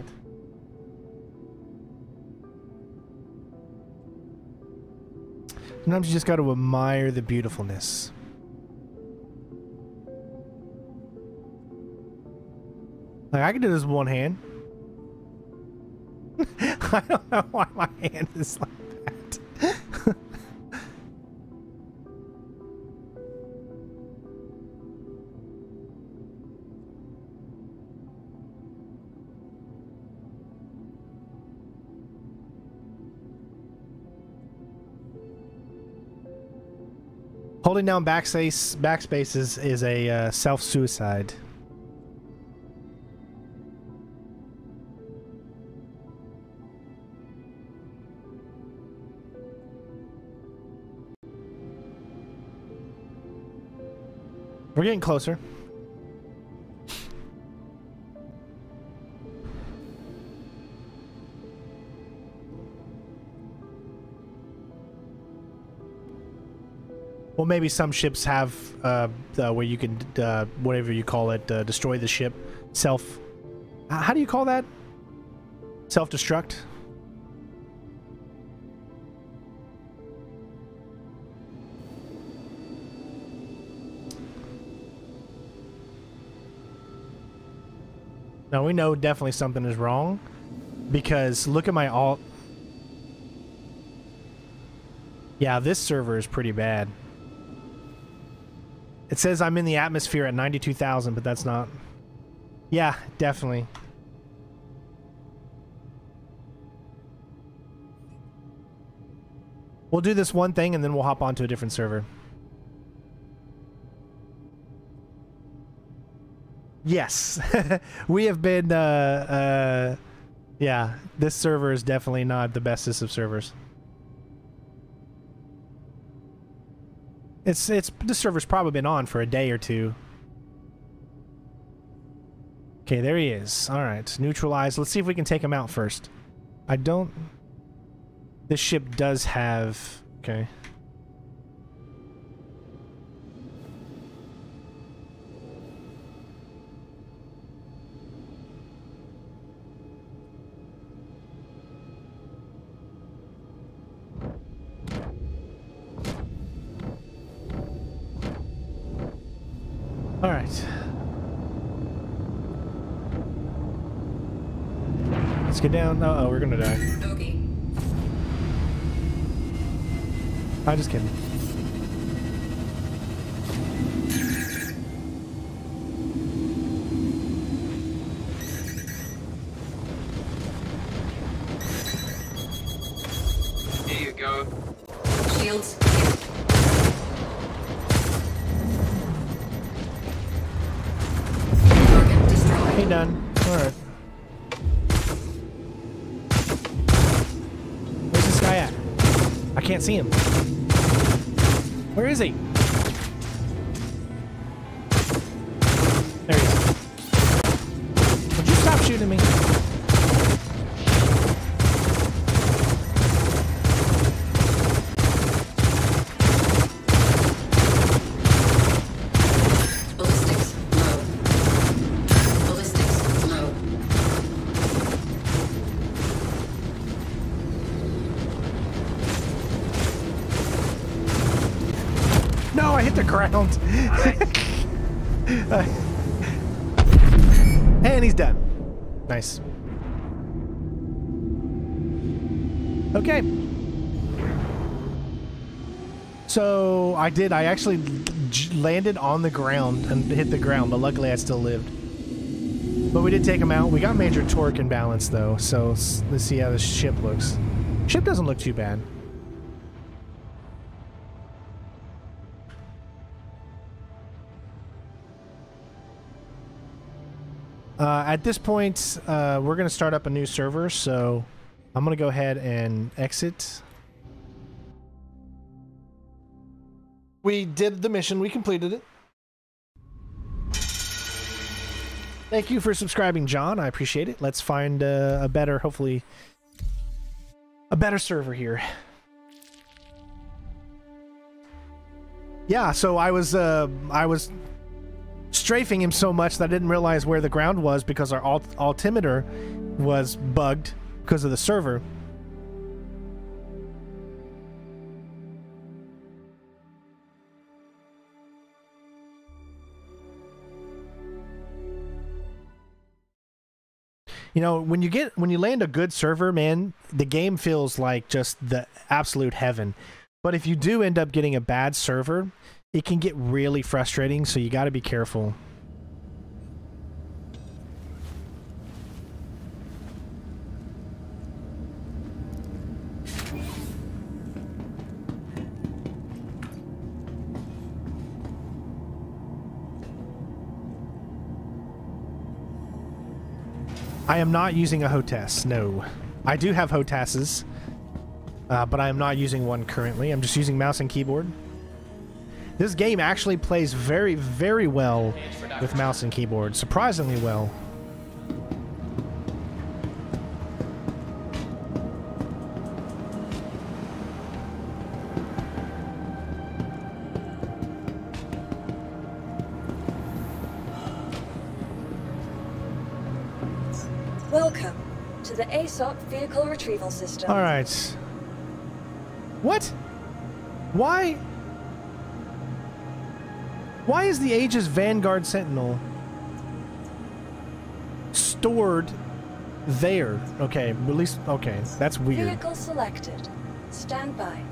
Sometimes you just got to admire the beautifulness. Like I can do this with one hand. *laughs* I don't know why my hand is like Holding down backspace backspace is, is a uh, self suicide. We're getting closer. Well, maybe some ships have uh, uh, where you can, uh, whatever you call it, uh, destroy the ship. Self. How do you call that? Self destruct? Now we know definitely something is wrong because look at my alt. Yeah, this server is pretty bad. It says I'm in the atmosphere at 92,000, but that's not. Yeah, definitely. We'll do this one thing and then we'll hop onto a different server. Yes. *laughs* we have been uh uh yeah, this server is definitely not the bestest of servers. It's it's this server's probably been on for a day or two. Okay, there he is. All right, neutralized. Let's see if we can take him out first. I don't. This ship does have. Okay. All right. Let's get down. Uh oh, we're gonna die. Bogey. I'm just kidding. See him. So I did. I actually landed on the ground and hit the ground, but luckily I still lived. But we did take him out. We got major torque imbalance though, so let's see how the ship looks. Ship doesn't look too bad. Uh, at this point, uh, we're going to start up a new server, so I'm going to go ahead and exit. We did the mission. We completed it. Thank you for subscribing, John. I appreciate it. Let's find uh, a better, hopefully, a better server here. Yeah, so I was, uh, I was strafing him so much that I didn't realize where the ground was because our alt- altimeter was bugged because of the server. You know, when you get when you land a good server, man, the game feels like just the absolute heaven. But if you do end up getting a bad server, it can get really frustrating, so you got to be careful. I am not using a HOTAS, no. I do have HOTASs, uh, but I am not using one currently. I'm just using mouse and keyboard. This game actually plays very, very well with mouse and keyboard. Surprisingly well. Vehicle retrieval system. All right. What? Why? Why is the Aegis Vanguard Sentinel stored there? Okay, at least okay. That's weird. Vehicle selected. Stand by.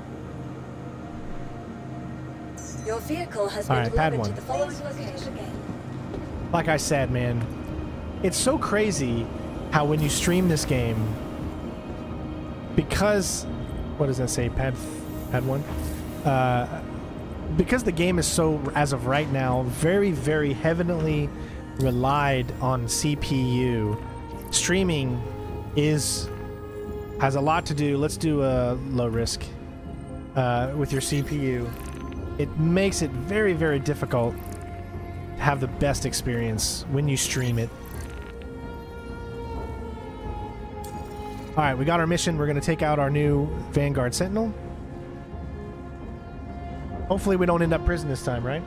Your vehicle has All been right, pad one. to the following location. Like I said, man, it's so crazy how when you stream this game, because what does that say? Pad, pad one. Uh, because the game is so, as of right now, very, very heavily relied on CPU. Streaming is has a lot to do. Let's do a low risk uh, with your CPU. It makes it very, very difficult to have the best experience when you stream it. All right, we got our mission. We're going to take out our new Vanguard Sentinel. Hopefully, we don't end up prison this time, right?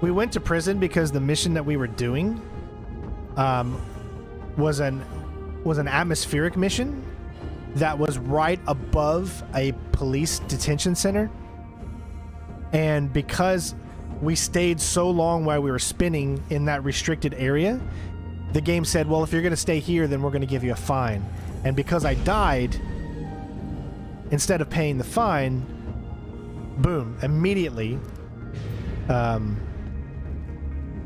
We went to prison because the mission that we were doing um, was an was an atmospheric mission that was right above a police detention center. And because we stayed so long while we were spinning in that restricted area, the game said, well, if you're going to stay here, then we're going to give you a fine. And because I died, instead of paying the fine, boom, immediately, um,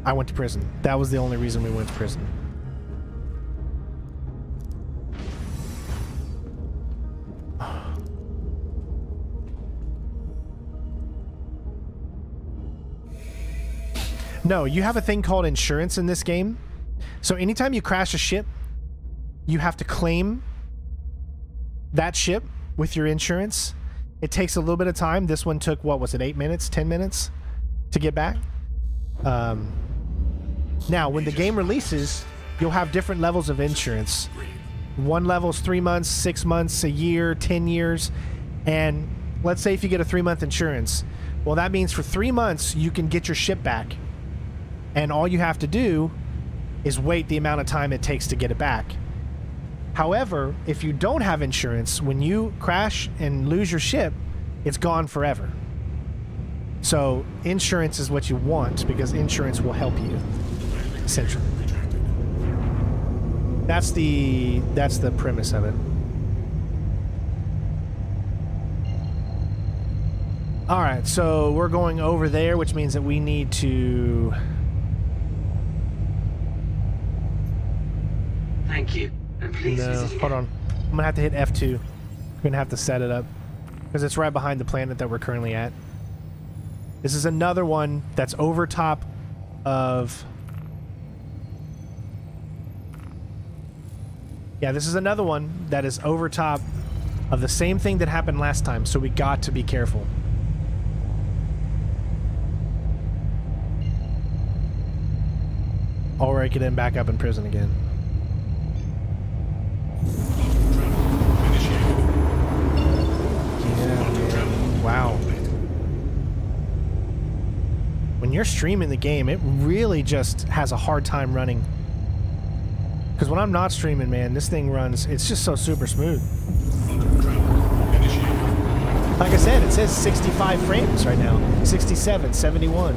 I went to prison. That was the only reason we went to prison. No, you have a thing called insurance in this game. So anytime you crash a ship, you have to claim that ship with your insurance. It takes a little bit of time. This one took what was it, eight minutes, ten minutes to get back. Um, now, when the game releases, you'll have different levels of insurance. One level is three months, six months, a year, ten years, and let's say if you get a three month insurance, well, that means for three months you can get your ship back, and all you have to do is wait the amount of time it takes to get it back. However, if you don't have insurance, when you crash and lose your ship, it's gone forever. So, insurance is what you want because insurance will help you. Essentially. That's the that's the premise of it. All right, so we're going over there, which means that we need to Thank you. And please No, hold on. I'm gonna have to hit F2. I'm gonna have to set it up because it's right behind the planet that we're currently at. This is another one that's over top of. Yeah, this is another one that is over top of the same thing that happened last time, so we got to be careful. Or I could end back up in prison again. Yeah. Wow. When you're streaming the game, it really just has a hard time running. Because when I'm not streaming, man, this thing runs, it's just so super smooth. Like I said, it says 65 frames right now 67, 71.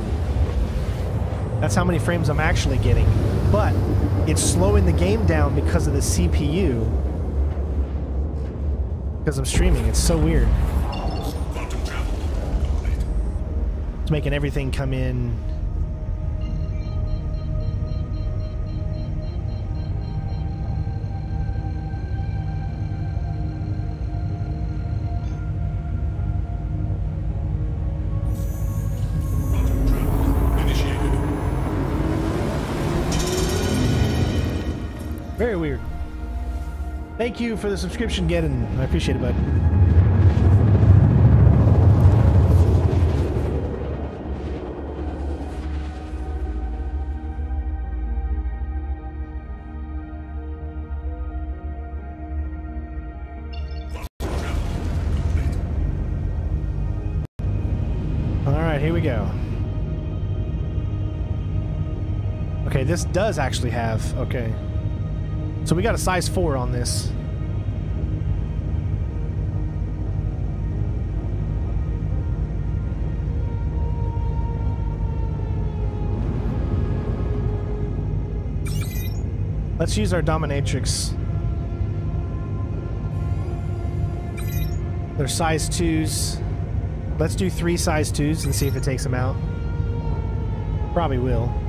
That's how many frames I'm actually getting. But it's slowing the game down because of the CPU. Because I'm streaming. It's so weird. It's making everything come in. Thank you for the subscription, Gedden. I appreciate it, bud. All right, here we go. Okay, this does actually have. Okay. So we got a size 4 on this. Let's use our dominatrix. They're size 2s. Let's do three size 2s and see if it takes them out. Probably will.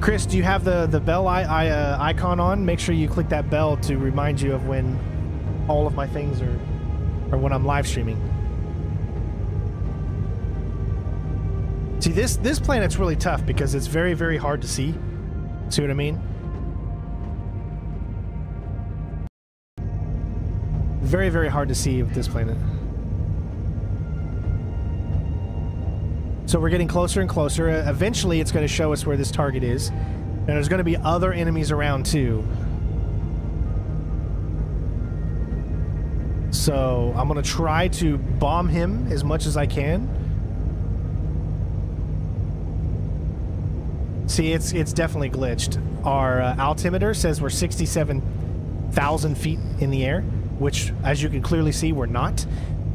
Chris, do you have the the bell I, I, uh, icon on? Make sure you click that bell to remind you of when all of my things are, or when I'm live streaming. See this this planet's really tough because it's very very hard to see. See what I mean? Very very hard to see with this planet. So we're getting closer and closer. Eventually, it's going to show us where this target is. And there's going to be other enemies around, too. So I'm going to try to bomb him as much as I can. See, it's it's definitely glitched. Our uh, altimeter says we're 67,000 feet in the air, which, as you can clearly see, we're not.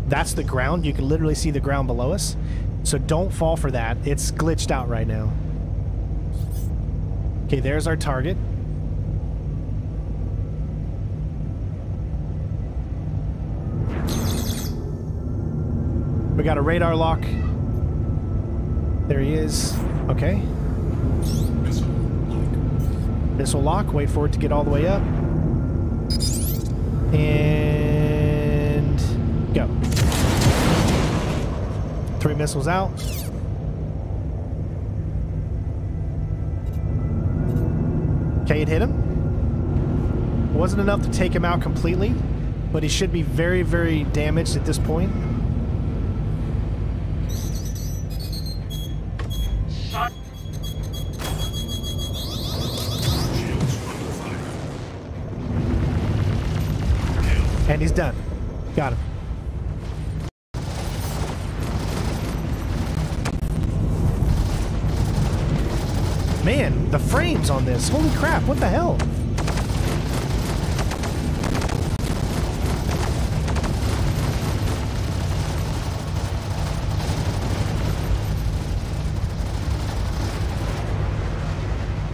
That's the ground. You can literally see the ground below us. So don't fall for that. It's glitched out right now. Okay, there's our target. We got a radar lock. There he is. Okay. Missile lock. Wait for it to get all the way up. And Three missiles out. Okay, it hit him. Wasn't enough to take him out completely, but he should be very, very damaged at this point. And he's done. Got him. Man, the frames on this. Holy crap, what the hell?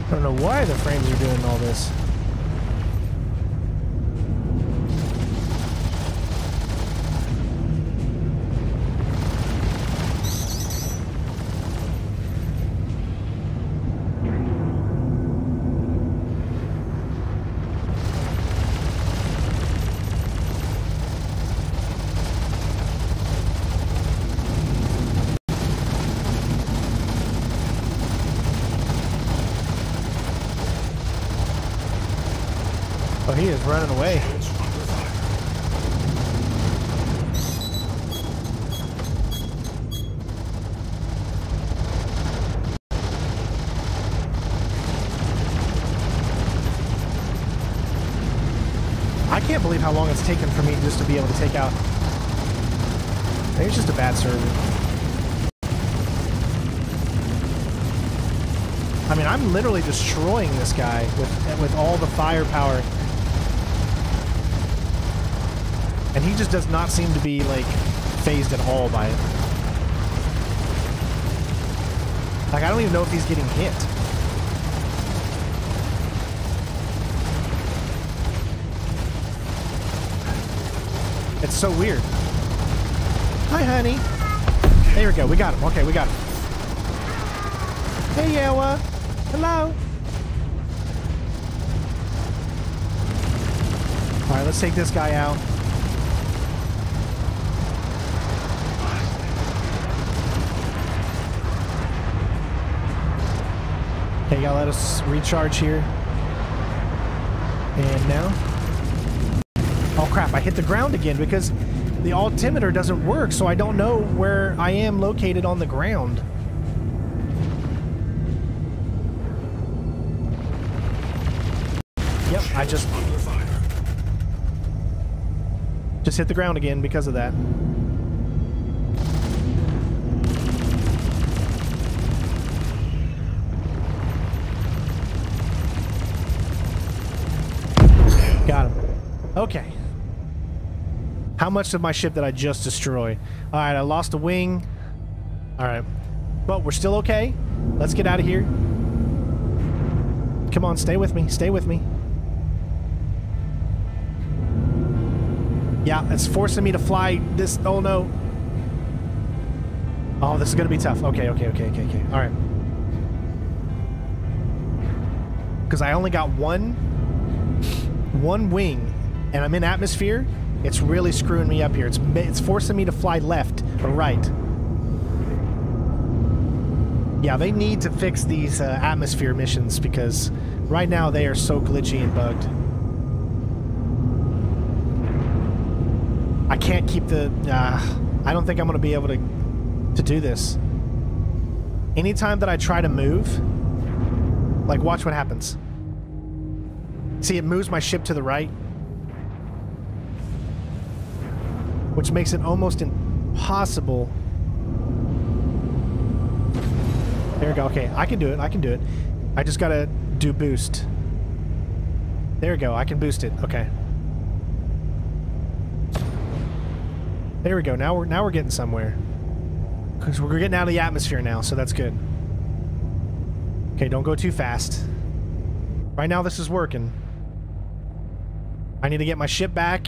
I don't know why the frames are doing all this. Running away. I can't believe how long it's taken for me just to be able to take out. Maybe it's just a bad server. I mean, I'm literally destroying this guy with with all the firepower. And he just does not seem to be, like, fazed at all by it. Like, I don't even know if he's getting hit. It's so weird. Hi, honey. There we go. We got him. Okay, we got him. Hey, Yawa. Hello. All right, let's take this guy out. Okay, y'all let us recharge here. And now. Oh crap, I hit the ground again because the altimeter doesn't work, so I don't know where I am located on the ground. Yep, I just just hit the ground again because of that. Got him. Okay. How much of my ship did I just destroy? All right, I lost a wing. All right. But we're still okay. Let's get out of here. Come on, stay with me. Stay with me. Yeah, it's forcing me to fly this. Oh, no. Oh, this is going to be tough. Okay, okay, okay, okay, okay. All right. Because I only got one, one wing, and I'm in atmosphere. It's really screwing me up here. It's it's forcing me to fly left or right. Yeah, they need to fix these uh, atmosphere missions because right now they are so glitchy and bugged. I can't keep the. Uh, I don't think I'm going to be able to to do this. Anytime that I try to move, like watch what happens. See, it moves my ship to the right, which makes it almost impossible. There we go. Okay, I can do it. I can do it. I just gotta do boost. There we go. I can boost it. Okay. There we go. Now we're now we're getting somewhere. Because we're getting out of the atmosphere now, so that's good. Okay, don't go too fast. Right now this is working. I need to get my ship back.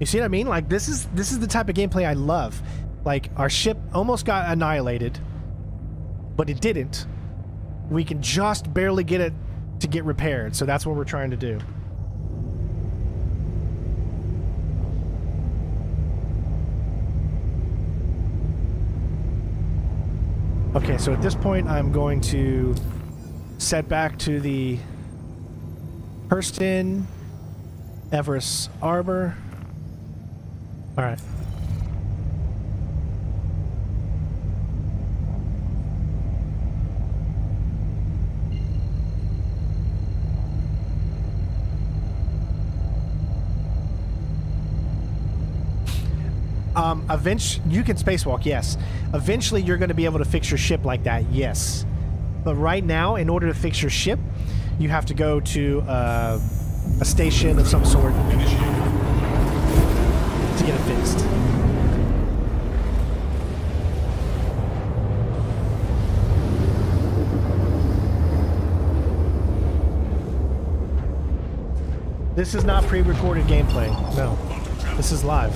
You see what I mean? Like this is this is the type of gameplay I love. Like our ship almost got annihilated, but it didn't. We can just barely get it to get repaired, so that's what we're trying to do. Okay, so at this point, I'm going to set back to the Hurston Everus Harbor. All right. Um, eventually, you can spacewalk, yes. Eventually, you're going to be able to fix your ship like that, yes. But right now, in order to fix your ship, you have to go to uh, a station of some sort to get it fixed. This is not pre-recorded gameplay. No. This is live.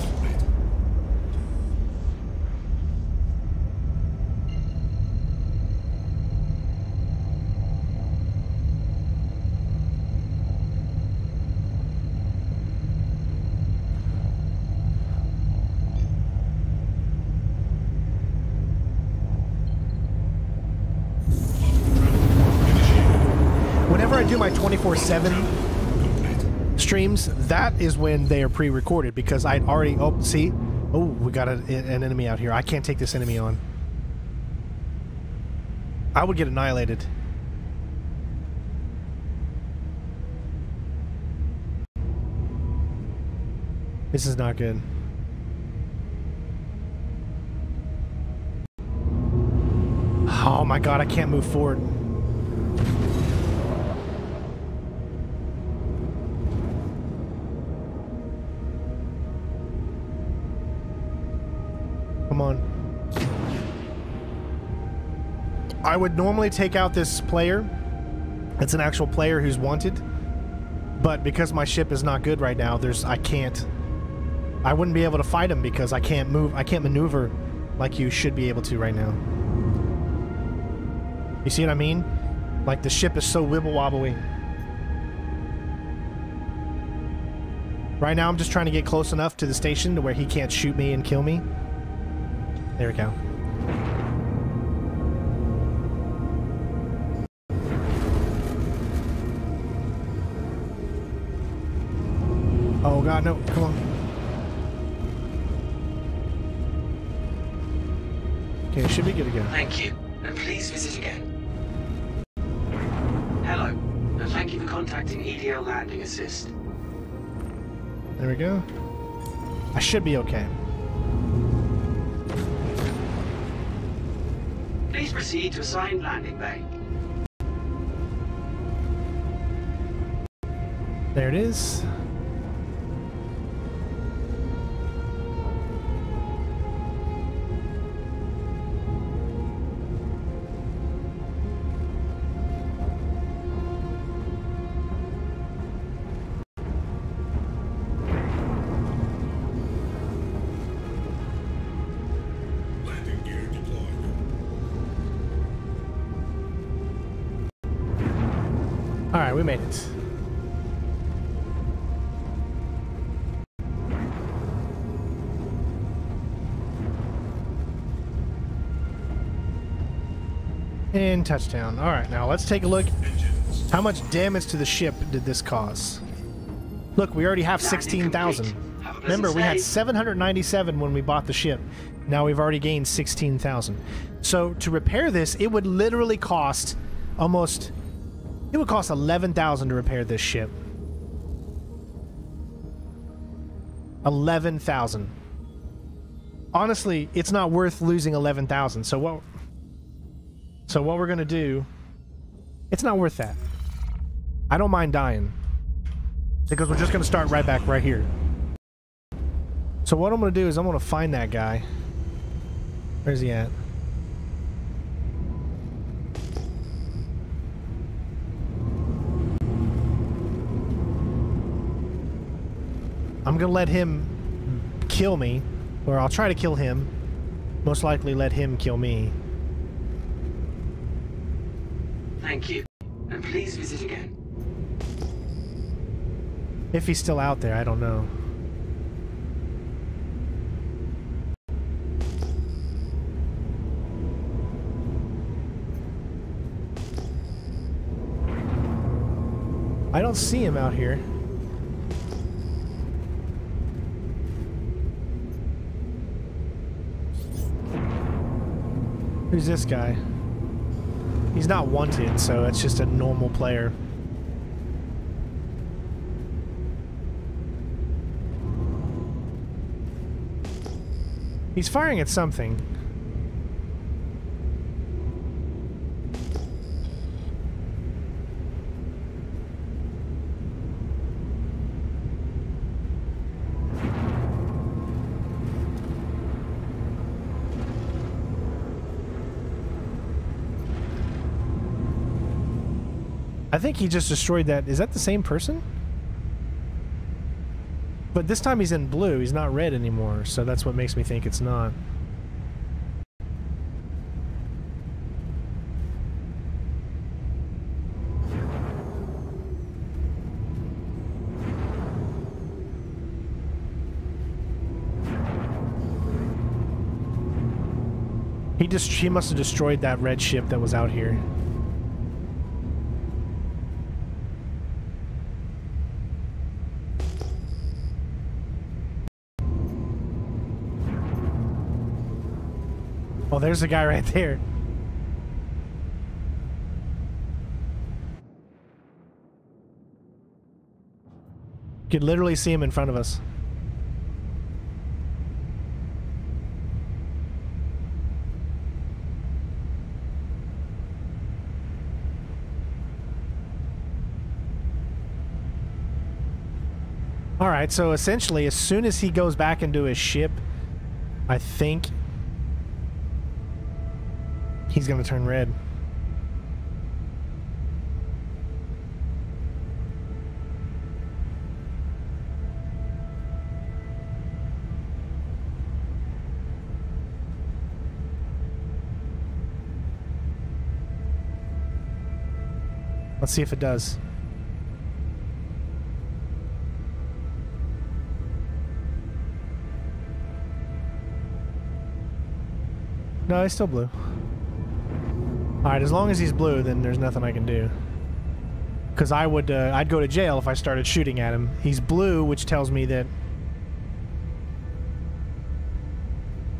Whenever I do my 24-7 streams, that is when they are pre-recorded because I'd already... Oh, see? Oh, we got a, an enemy out here. I can't take this enemy on. I would get annihilated. This is not good. Oh my god, I can't move forward. I would normally take out this player. It's an actual player who's wanted. But because my ship is not good right now, there's I can't I wouldn't be able to fight him because I can't move I can't maneuver like you should be able to right now. You see what I mean? Like the ship is so wibble wobbly. Right now I'm just trying to get close enough to the station to where he can't shoot me and kill me. There we go. Thank you, and please visit again. Hello, and thank you for contacting EDL Landing Assist. There we go. I should be okay. Please proceed to assigned landing bay. There it is. It. And touchdown. All right, now let's take a look. How much damage to the ship did this cause? Look, we already have 16,000. complete. Have a pleasant Remember, we had 797 when we bought the ship. Now we've already gained 16,000. So to repair this, it would literally cost almost it would cost 11,000 to repair this ship. 11,000. Honestly, it's not worth losing 11,000. So what So what we're going to do It's not worth that. I don't mind dying. Because we're just going to start right back right here. So what I'm going to do is I'm going to find that guy. Where's he at? I'm gonna let him kill me, or I'll try to kill him. Most likely let him kill me. Thank you. And please visit again. If he's still out there, I don't know. I don't see him out here. Who's this guy? He's not wanted, so it's just a normal player. He's firing at something. I think he just destroyed that. Is that the same person? But this time he's in blue. He's not red anymore, so that's what makes me think it's not. He just he must have destroyed that red ship that was out here. There's the guy right there. You could literally see him in front of us. Alright, so essentially, as soon as he goes back into his ship, I think he's gonna turn red. Let's see if it does. No, it's still blue. Alright, as long as he's blue, then there's nothing I can do. Because I would, uh, I'd go to jail if I started shooting at him. He's blue, which tells me that...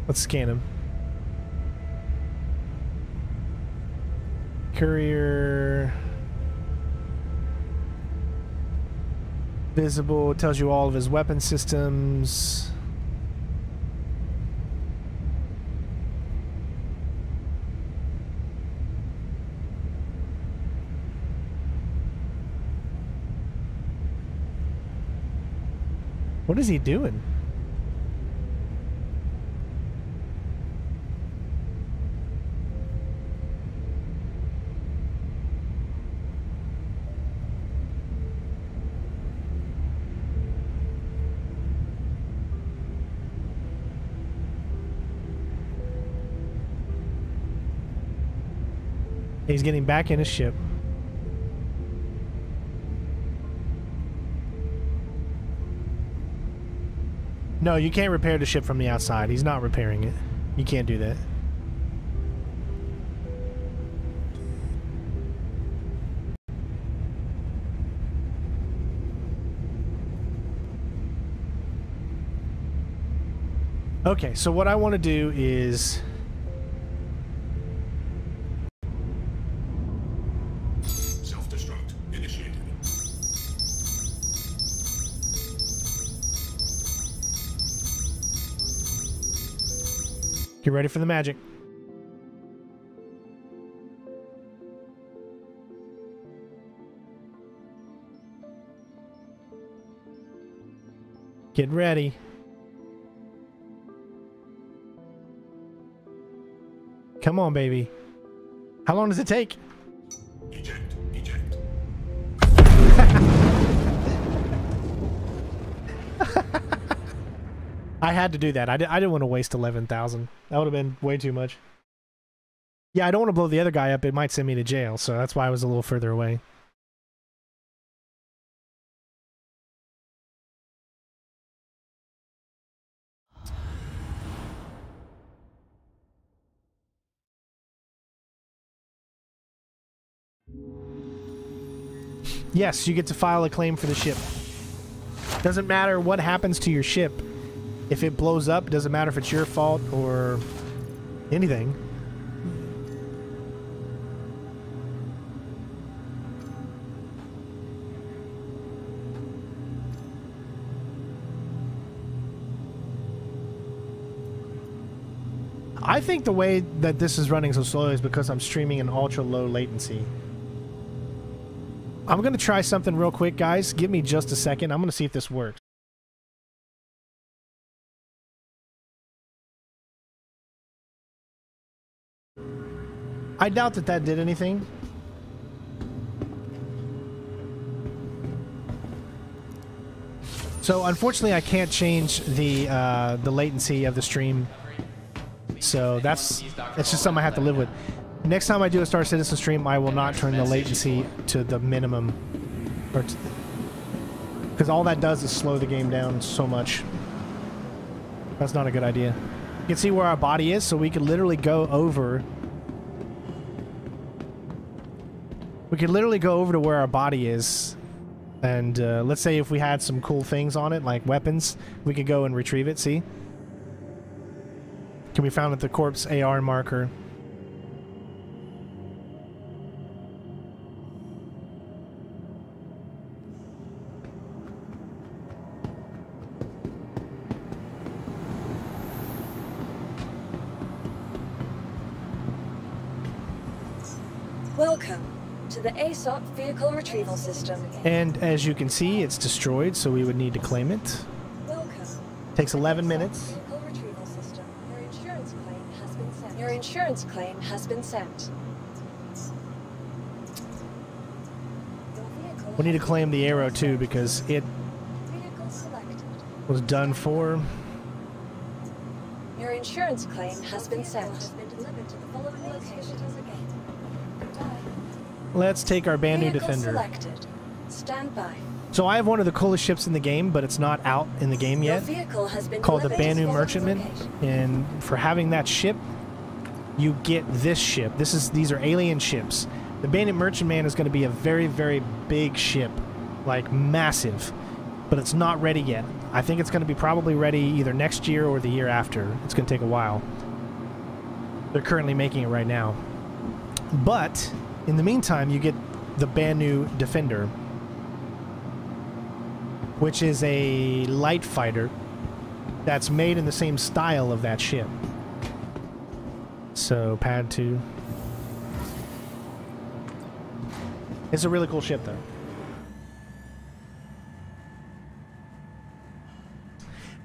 Let's scan him. Courier... Visible, tells you all of his weapon systems. What is he doing? He's getting back in his ship. No, you can't repair the ship from the outside. He's not repairing it. You can't do that. Okay, so what I want to do is get ready for the magic. Get ready. Come on, baby. How long does it take? I had to do that. I, di- I didn't want to waste 11,000. That would have been way too much. Yeah, I don't want to blow the other guy up. It might send me to jail, so that's why I was a little further away. Yes, you get to file a claim for the ship. Doesn't matter what happens to your ship. If it blows up, it doesn't matter if it's your fault or anything. I think the way that this is running so slowly is because I'm streaming in ultra low latency. I'm going to try something real quick, guys. Give me just a second. I'm going to see if this works. I doubt that that did anything. So unfortunately, I can't change the uh, the latency of the stream. So that's it's just something I have to live with. Next time I do a Star Citizen stream, I will not turn the latency to the minimum, because all that does is slow the game down so much. That's not a good idea. You can see where our body is, so we could literally go over. We could literally go over to where our body is, and uh, let's say if we had some cool things on it, like weapons, we could go and retrieve it. See? Can be found at the corpse AR marker. Vehicle Retrieval System. And as you can see, it's destroyed, so we would need to claim it. Welcome. Takes 11 minutes. Vehicle Retrieval System. Your insurance claim has been sent. Your insurance claim has been sent. We need to claim the arrow too because it was done for. Your insurance claim has been sent. Let's take our Banu Vehicle Defender. selected. Stand by. So I have one of the coolest ships in the game, but it's not out in the game yet, has been called the Banu Merchantman. And for having that ship, you get this ship. This is these are alien ships. The Banu Merchantman is going to be a very very big ship, like massive, but it's not ready yet. I think it's going to be probably ready either next year or the year after. It's going to take a while. They're currently making it right now. But in the meantime, you get the Banu Defender, which is a light fighter that's made in the same style of that ship. So, pad two. It's a really cool ship, though.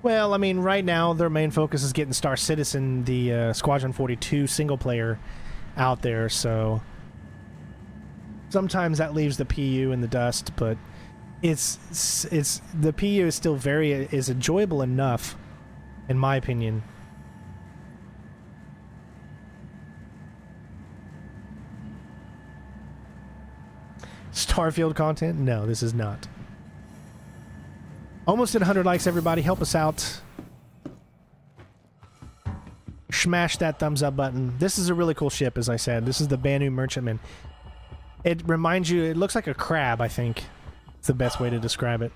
Well, I mean, right now their main focus is getting Star Citizen, the uh, Squadron 42 single player, out there. So sometimes that leaves the PU in the dust, but it's it's, the PU is still very is enjoyable enough, in my opinion. Starfield content? No, this is not. Almost at 100 likes, everybody. Help us out. Smash that thumbs up button. This is a really cool ship, as I said. This is the Banu Merchantman. It reminds you, it looks like a crab, I think. It's the best way to describe it.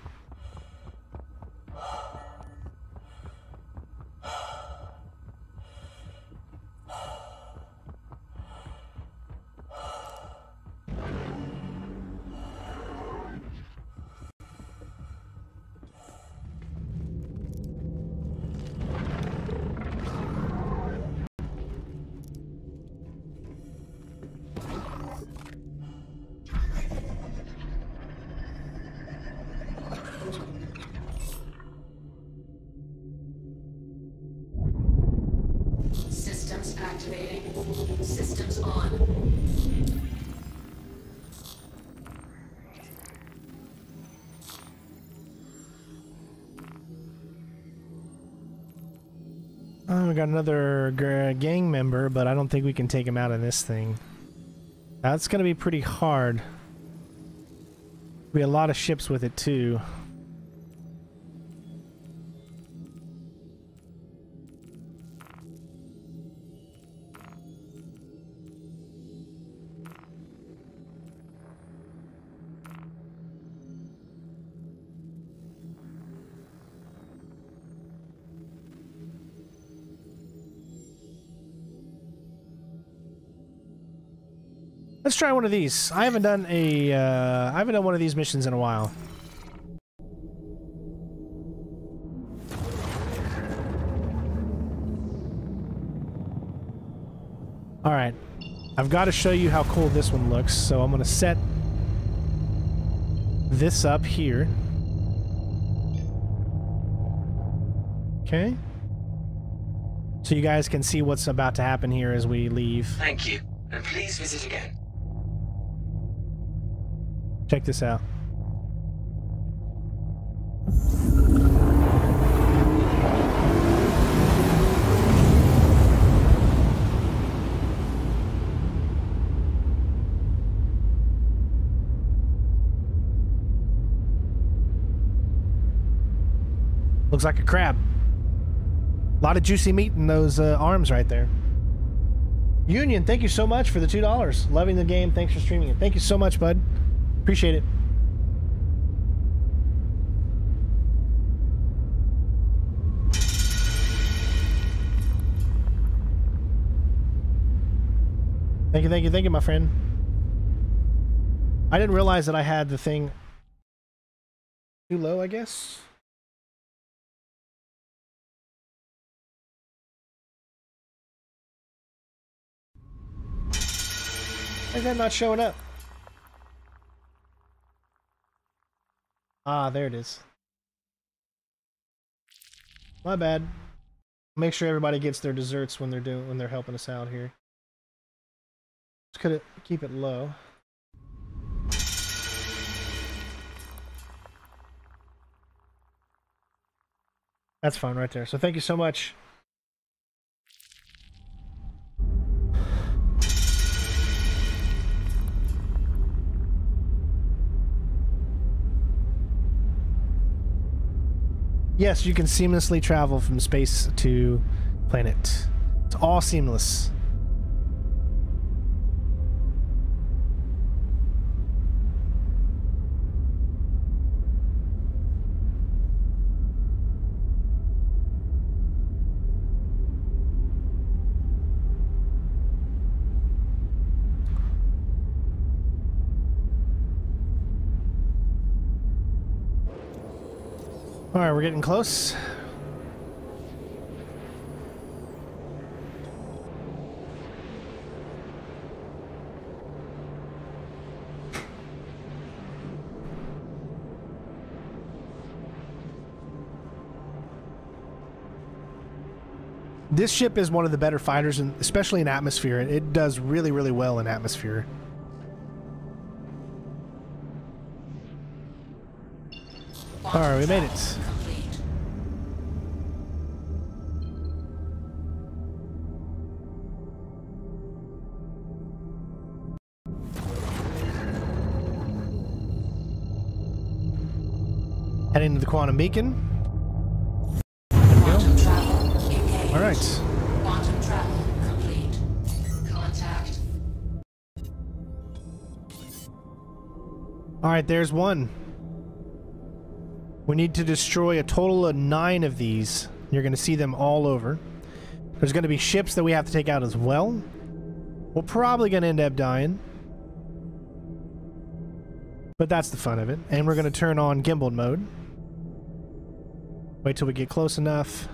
We got another gang member, but I don't think we can take him out of this thing. That's gonna be pretty hard. Be a lot of ships with it too. Let's try one of these. I haven't done a uh, I haven't done one of these missions in a while. All right. I've got to show you how cool this one looks. So I'm to set this up here. Okay. So you guys can see what's about to happen here as we leave. Thank you, and please visit again. Check this out. Looks like a crab. A lot of juicy meat in those uh, arms right there. Union, thank you so much for the $2. Loving the game. Thanks for streaming it. Thank you so much, bud. Appreciate it. Thank you, thank you, thank you, my friend. I didn't realize that I had the thing too low, I guess. Why is that not showing up? Ah, there it is. My bad. Make sure everybody gets their desserts when they're doing when they're helping us out here. Just could it keep it low. That's fine right there. So thank you so much. Yes, you can seamlessly travel from space to planet. It's all seamless. Right, we're getting close. This ship is one of the better fighters, and especially in atmosphere. It does really, really well in atmosphere. All right, we made it. Heading the quantum beacon. Quantum. All right. Quantum travel complete. Contact. All right, there's one. We need to destroy a total of nine of these. You're going to see them all over. There's going to be ships that we have to take out as well. We're probably going to end up dying. But that's the fun of it. And we're going to turn on gimbal mode. Wait till we get close enough.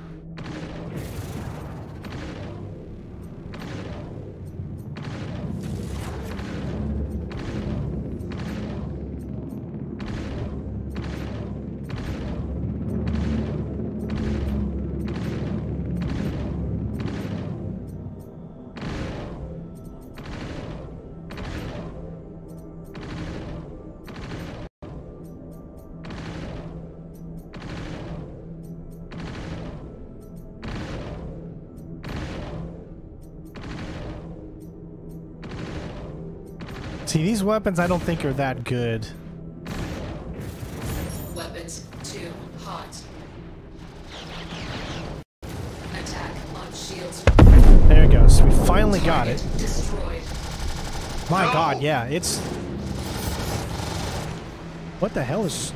See, these weapons I don't think are that good. Weapons too hot. Attack on shields. There it goes. We finally got it. Destroyed. My god, yeah, it's... What the hell is...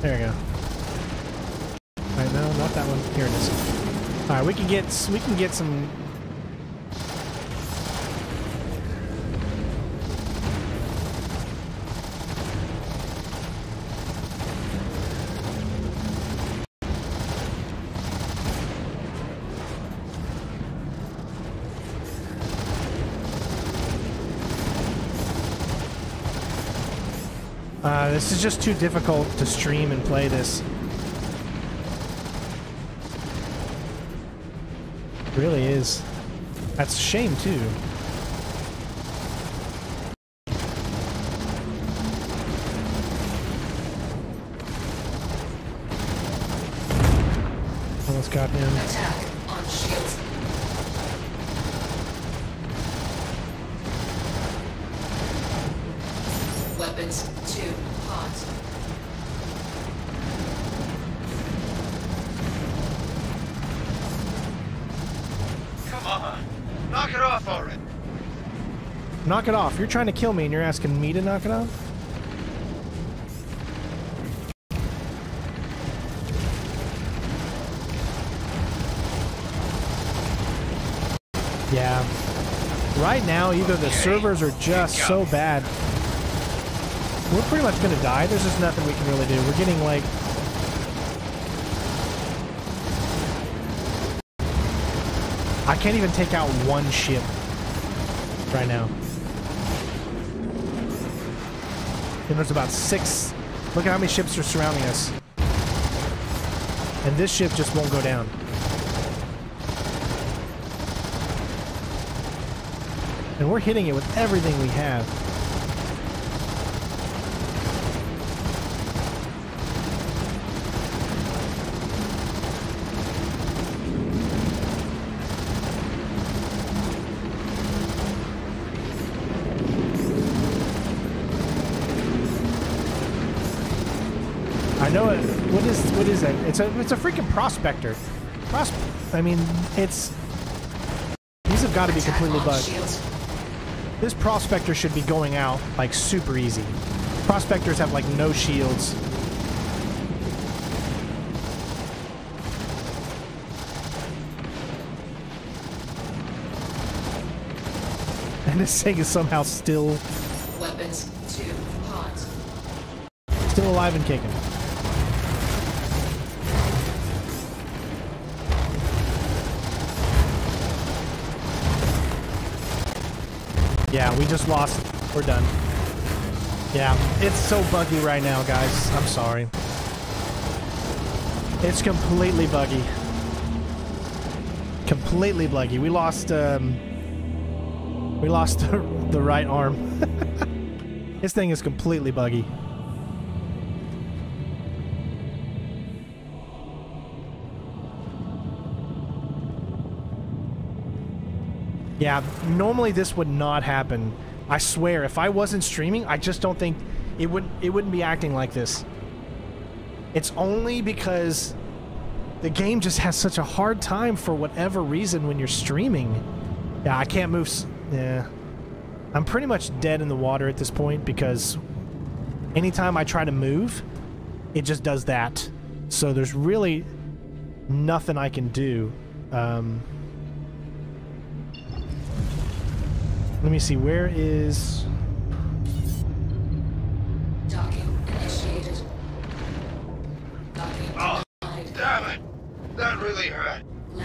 There we go. Alright, no, not that one. Here it is. Alright, we can get we can get some Uh, this is just too difficult to stream and play this. It really is. That's a shame too. You're trying to kill me and you're asking me to knock it off? Yeah. Right now, either the servers are just so bad. We're pretty much gonna die. There's just nothing we can really do. We're getting like I can't even take out one ship right now. And there's about six. Look at how many ships are surrounding us. And this ship just won't go down. And we're hitting it with everything we have. I know it. What is what is it? It's a it's a freaking prospector. Pros. I mean, it's these have got to be completely bugged. This prospector should be going out like super easy. Prospectors have like no shields. *laughs* And this thing is somehow still Weapons too hot. still alive and kicking. Yeah, we just lost. We're done. Yeah, it's so buggy right now, guys. I'm sorry. It's completely buggy. Completely buggy. We lost, um, we lost the, *laughs* the right arm. *laughs* this thing is completely buggy. Yeah, normally this would not happen. I swear, if I wasn't streaming, I just don't think it would it wouldn't be acting like this. It's only because the game just has such a hard time for whatever reason when you're streaming. Yeah, I can't move. Yeah. I'm pretty much dead in the water at this point because anytime I try to move, it just does that. So there's really nothing I can do. Um, let me see, where is...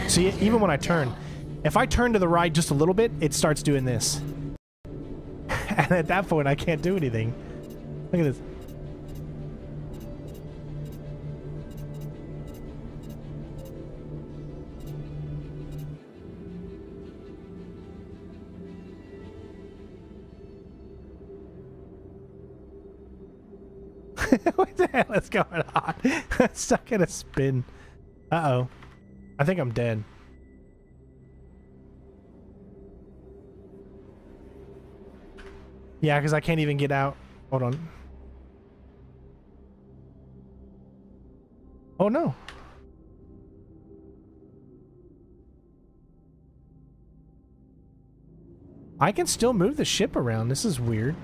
See, even when I turn, if I turn to the right just a little bit, it starts doing this. *laughs* and at that point, I can't do anything. Look at this. What the hell going on? *laughs* Stuck in a spin. Uh-oh. I think I'm dead. Yeah, because I can't even get out. Hold on. Oh no. I can still move the ship around. This is weird.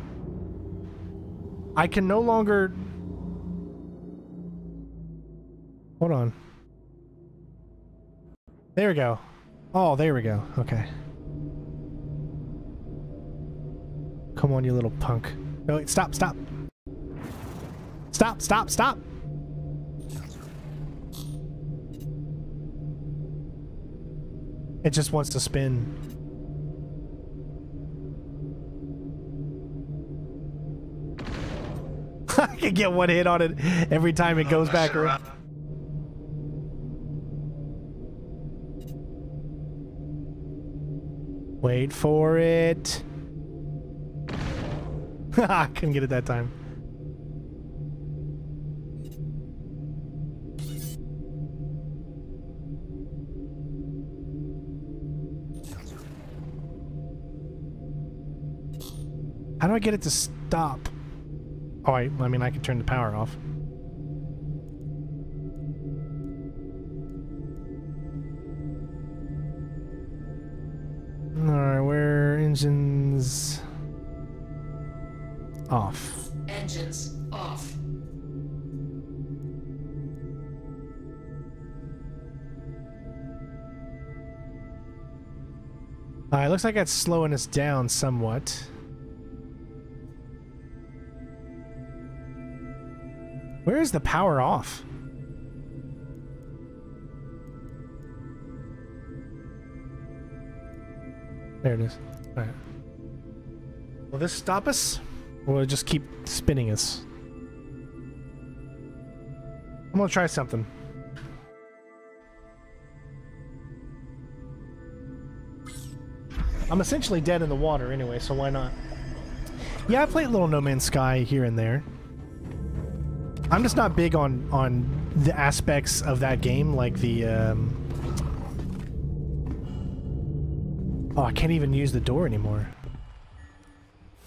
I can no longer... Hold on. There we go. Oh, there we go. Okay. Come on, you little punk. No, wait, stop, stop. Stop, stop, stop. It just wants to spin. *laughs* I can get one hit on it every time it goes back around. Wait for it. *laughs* I couldn't get it that time. How do I get it to stop? Oh, I, I mean, I can turn the power off. Engines off. Engines off. Uh, it looks like that's slowing us down somewhat. Where is the power off? There it is. Alright. Will this stop us? Or will it just keep spinning us? I'm gonna try something. I'm essentially dead in the water anyway, so why not? Yeah, I played Little No Man's Sky here and there. I'm just not big on on the aspects of that game, like the. Um... Oh, I can't even use the door anymore.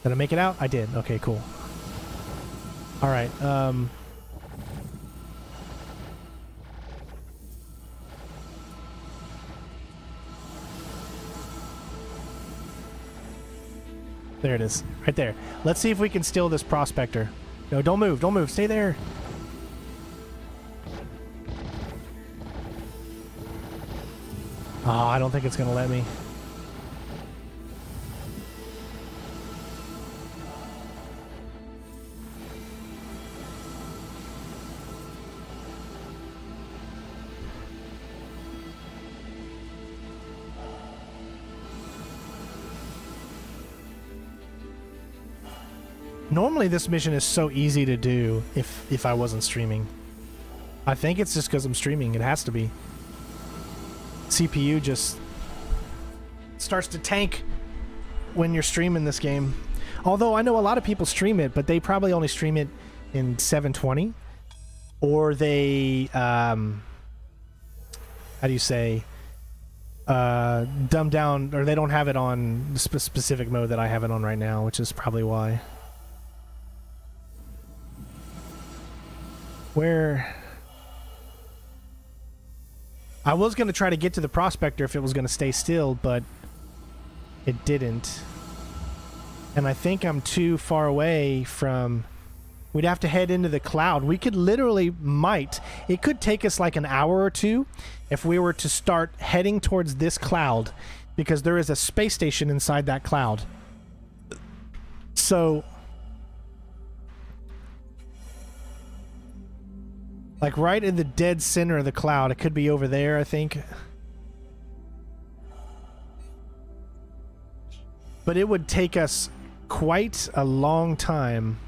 Did I make it out? I did. Okay, cool. All right. Um. There it is. Right there. Let's see if we can steal this prospector. No, don't move. Don't move. Stay there. Oh, I don't think it's going to let me. Normally this mission is so easy to do if if I wasn't streaming. I think it's just because I'm streaming. It has to be. CPU just starts to tank when you're streaming this game. Although I know a lot of people stream it, but they probably only stream it in 720 or they um how do you say uh dumb down or they don't have it on the spe- specific mode that I have it on right now, which is probably why. Where I was going to try to get to the prospector if it was going to stay still, but it didn't. And I think I'm too far away from we'd have to head into the cloud. We could literally might. It could take us like an hour or two if we were to start heading towards this cloud because there is a space station inside that cloud. So like right in the dead center of the cloud. It could be over there, I think. But it would take us quite a long time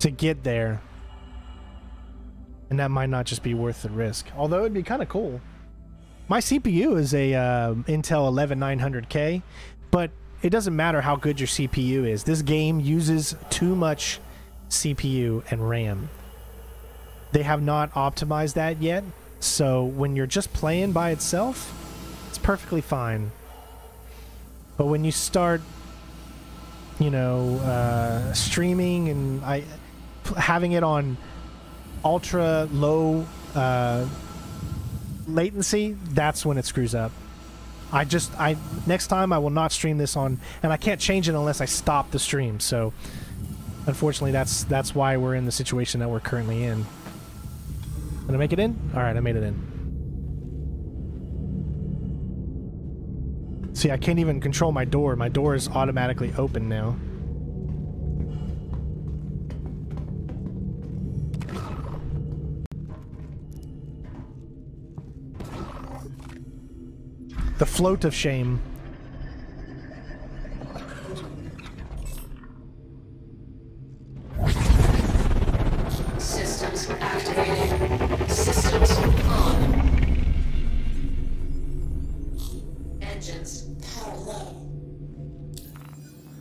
to get there. And that might not just be worth the risk. Although it'd be kind of cool. My CPU is a uh, Intel 11900K, but it doesn't matter how good your CPU is. This game uses too much CPU and RAM. They have not optimized that yet, so when you're just playing by itself, it's perfectly fine. But when you start, you know, uh, streaming and I having it on ultra low uh, latency, that's when it screws up. I just I next time I will not stream this on and I can't change it unless I stop the stream. So unfortunately that's that's why we're in the situation that we're currently in. Did I make it in? All right, I made it in. See, I can't even control my door. My door is automatically open now. The float of shame. Systems activated. Systems on. Engines power low.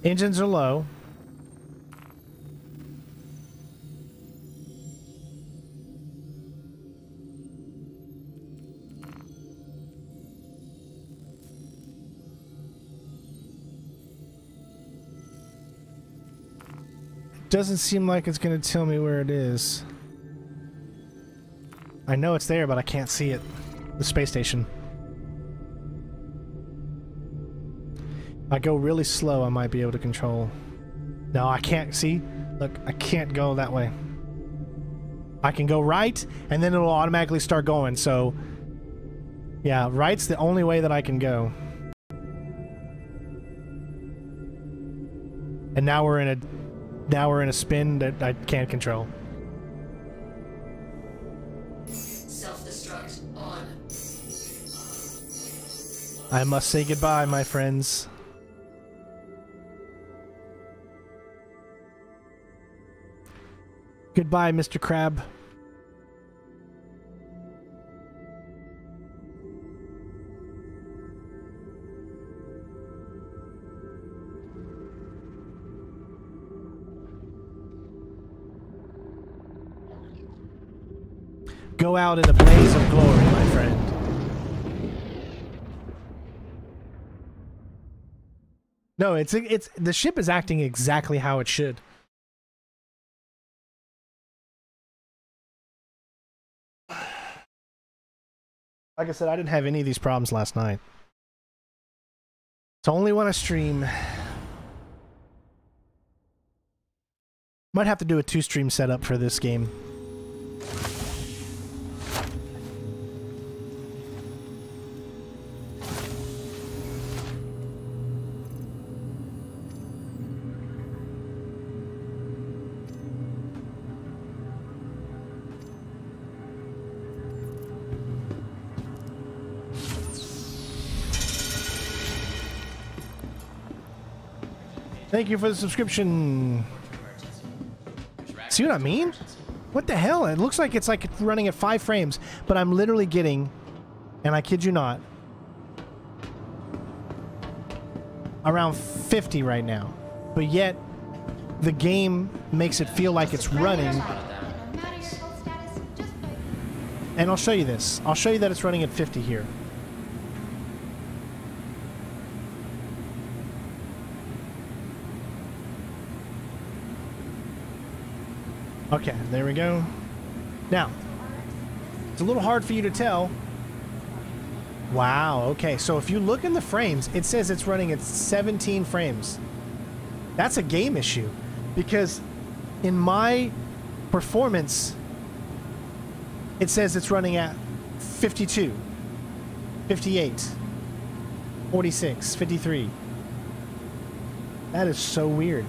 Engines are low. Doesn't seem like it's going to tell me where it is. I know it's there, but I can't see it. The space station. I go really slow, I might be able to control. No, I can't. See? Look, I can't go that way. I can go right, and then it'll automatically start going, so... Yeah, right's the only way that I can go. And now we're in a... Now we're in a spin that I can't control. Self-destruct on. I must say goodbye, my friends. Goodbye, Mr. Crab. Go out in a blaze of glory, my friend. No, it's it's the ship is acting exactly how it should. Like I said, I didn't have any of these problems last night. It's only when I stream. Might have to do a two stream setup for this game. Thank you for the subscription. See what I mean? What the hell? It looks like it's like it's running at five frames, but I'm literally getting, and I kid you not, around 50 right now. But yet, the game makes it feel like it's running. And I'll show you this. I'll show you that it's running at 50 here. Okay, there we go. Now, it's a little hard for you to tell. Wow, okay, so if you look in the frames, it says it's running at 17 frames. That's a game issue because in my performance, it says it's running at 52, 58, 46, 53. That is so weird.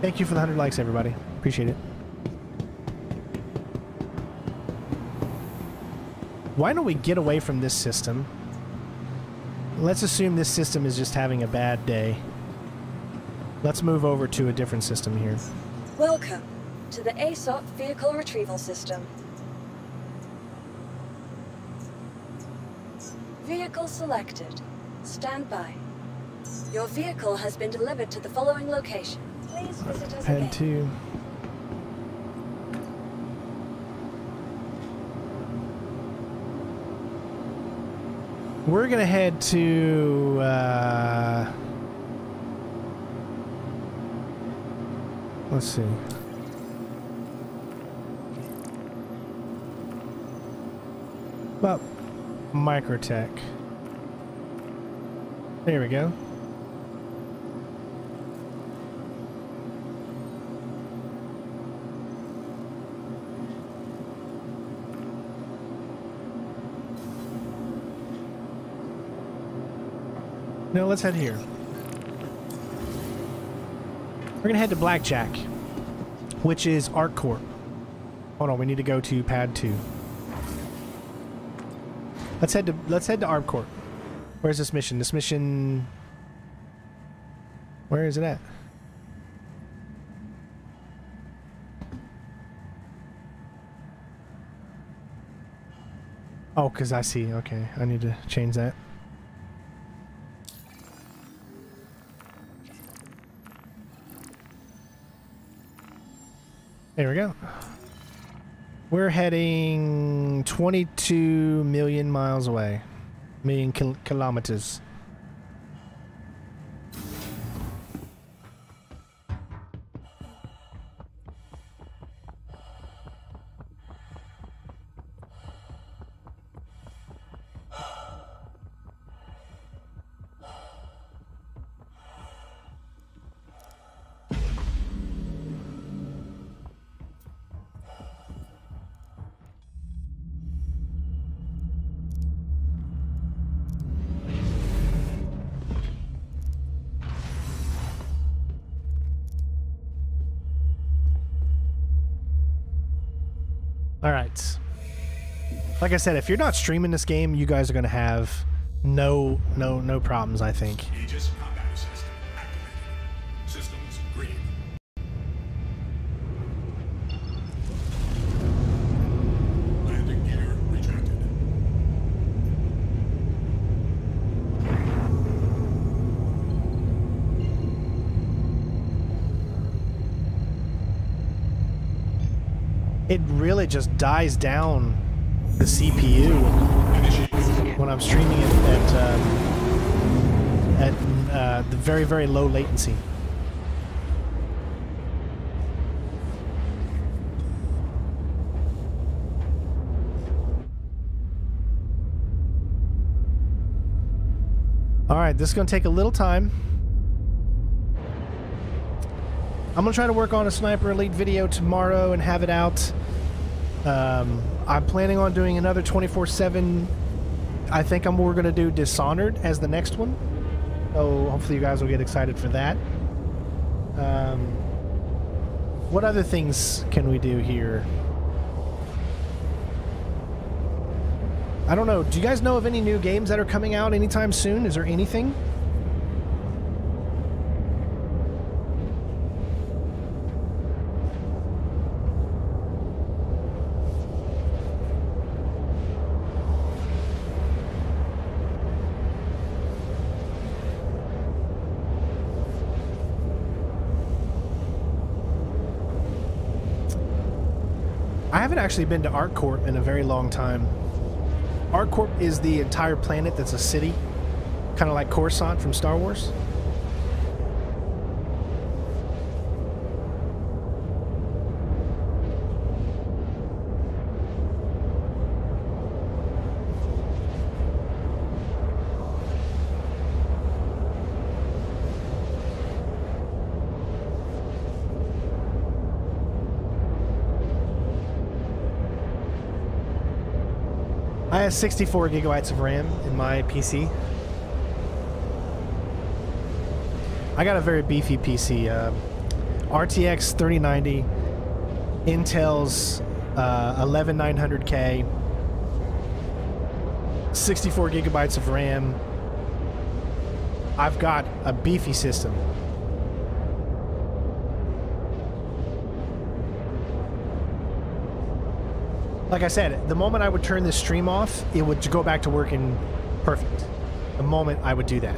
Thank you for the 100 likes, everybody. Appreciate it. Why don't we get away from this system? Let's assume this system is just having a bad day. Let's move over to a different system here. Welcome to the ASOP Vehicle Retrieval System. Vehicle selected. Stand by. Your vehicle has been delivered to the following location. Please visit us again. 2. We're gonna head to uh, let's see. Well, Microtech. There we go. Let's head here. We're gonna head to Blackjack, which is ArcCorp. Hold on, we need to go to Pad Two. Let's head to let's head to ArcCorp. Where's this mission? This mission. Where is it at? Oh, because I see. Okay, I need to change that. There we go. We're heading 22 million miles away. Million kil kilometers. Like I said, if you're not streaming this game, you guys are gonna have no no no problems. I think. Aegis combat assist activated. Systems green. Landing gear retracted. It really just dies down the CPU when I'm streaming it at um, at uh, the very very low latency. All right, this is going to take a little time. I'm going to try to work on a Sniper Elite video tomorrow and have it out. Um, I'm planning on doing another 24-7. I think I'm, we're going to do Dishonored as the next one. So hopefully you guys will get excited for that. Um, what other things can we do here? I don't know. Do you guys know of any new games that are coming out anytime soon? Is there anything? Haven't actually been to ArcCorp in a very long time. ArcCorp is the entire planet that's a city, kind of like Coruscant from Star Wars. Have 64 gigabytes of RAM in my PC. I got a very beefy PC. Uh, RTX 3090, Intel's uh, 11900K, 64 gigabytes of RAM. I've got a beefy system. Like I said, the moment I would turn this stream off, it would go back to working perfect. The moment I would do that.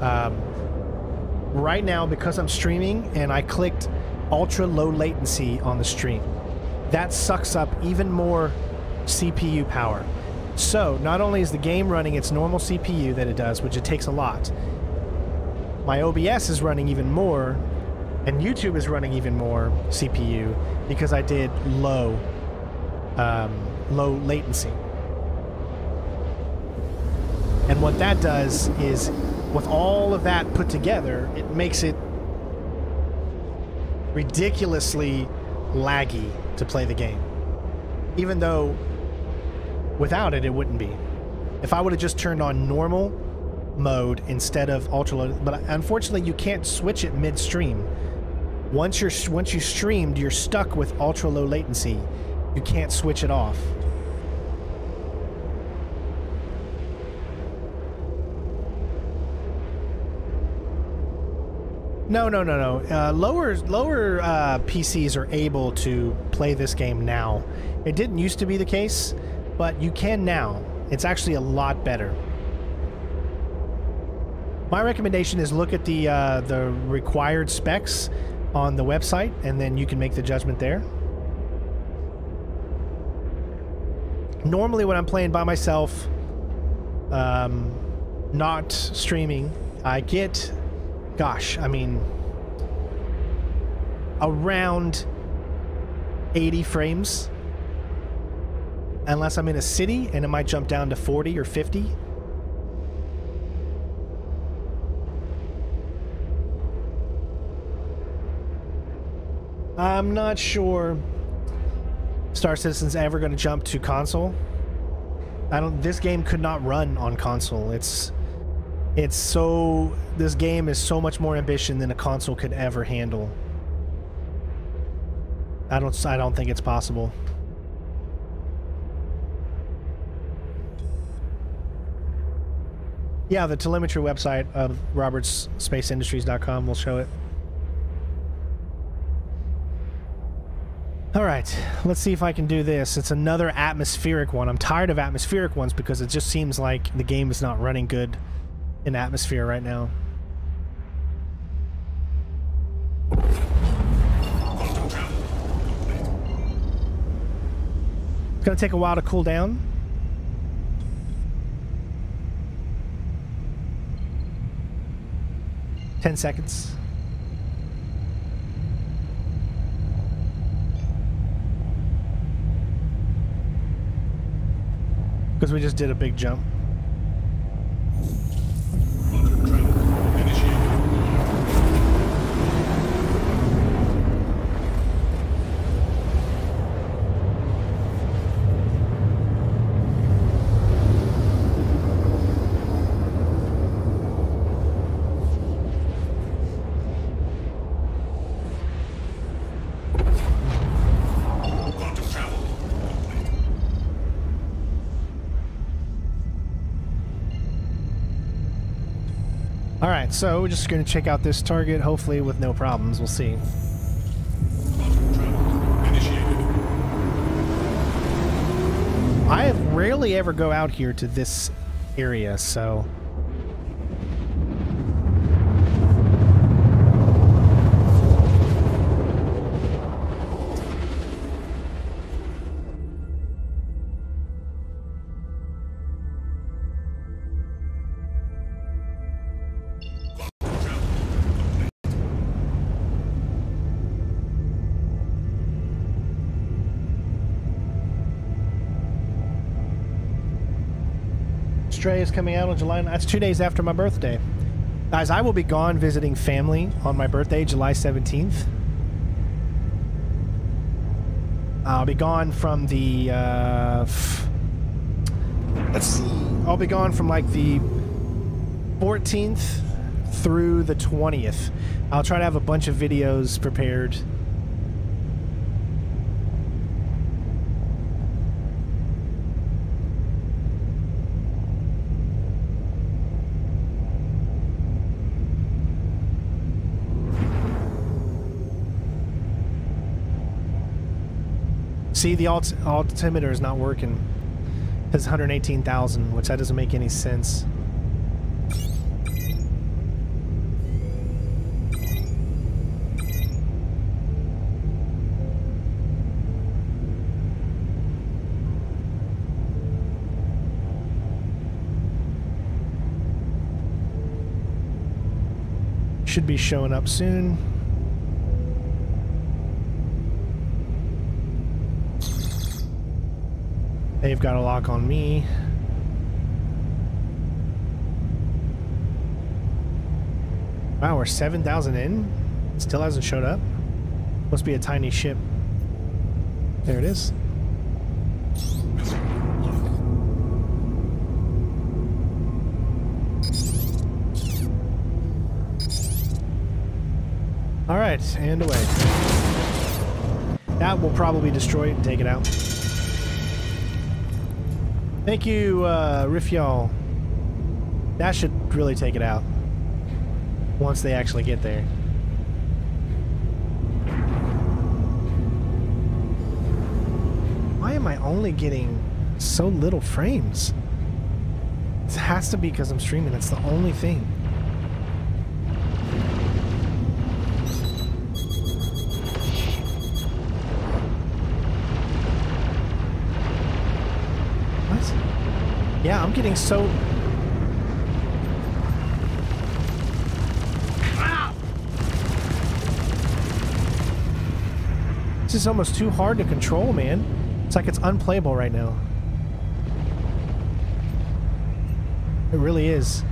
Um, right now, because I'm streaming and I clicked ultra low latency on the stream, that sucks up even more CPU power. So, not only is the game running its normal CPU that it does, which it takes a lot, my OBS is running even more, and YouTube is running even more CPU because I did low um, low latency. And what that does is, with all of that put together, it makes it ridiculously laggy to play the game. Even though without it, it wouldn't be. If I would have just turned on normal mode instead of ultra low, but unfortunately you can't switch it midstream. Once you're once you streamed, you're stuck with ultra low latency you can't switch it off. No, no, no, no. Uh, lower lower uh, PCs are able to play this game now. It didn't used to be the case, but you can now. It's actually a lot better. My recommendation is look at the uh, the required specs on the website, and then you can make the judgment there. Normally when I'm playing by myself, um, not streaming, I get, gosh, I mean, around 80 frames. Unless I'm in a city, and it might jump down to 40 or 50. I'm not sure Star Citizen's ever going to jump to console. I don't. This game could not run on console. It's it's so. This game is so much more ambition than a console could ever handle. I don't. I don't think it's possible. Yeah, the telemetry website of robertsspaceindustries.com will show it. Alright, let's see if I can do this. It's another atmospheric one. I'm tired of atmospheric ones because it just seems like the game is not running good in atmosphere right now. It's gonna take a while to cool down. Ten seconds. Because we just did a big jump. Alright, so we're just going to check out this target, hopefully with no problems. We'll see. I rarely ever go out here to this area, so... Is coming out on July. That's two days after my birthday. Guys, I will be gone visiting family on my birthday, July 17th. I'll be gone from the. Uh, let's see. I'll be gone from like the 14th through the 20th. I'll try to have a bunch of videos prepared. See, the alt altimeter is not working. It's 118,000, which that doesn't make any sense. Should be showing up soon. They've got a lock on me. Wow, we're 7,000 in? Still hasn't showed up? Must be a tiny ship. There it is. Alright, and away. That will probably destroy it and take it out. Thank you, uh, Riff Y'all. That should really take it out. Once they actually get there. Why am I only getting so little frames? It has to be because I'm streaming. That's the only thing. I'm getting so... This is almost too hard to control, man. It's like it's unplayable right now. It really is.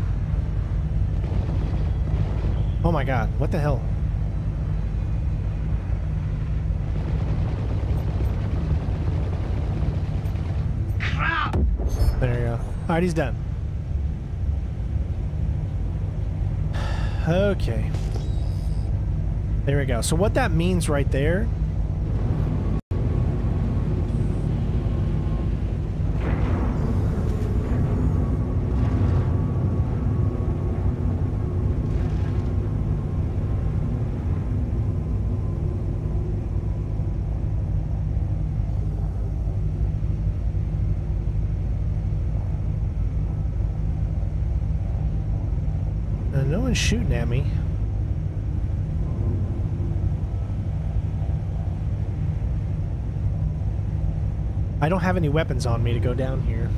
Oh my god, what the hell? There you go. Alright, he's done. *sighs* Okay. There we go. So what that means right there Uh, no one's shooting at me. I don't have any weapons on me to go down here.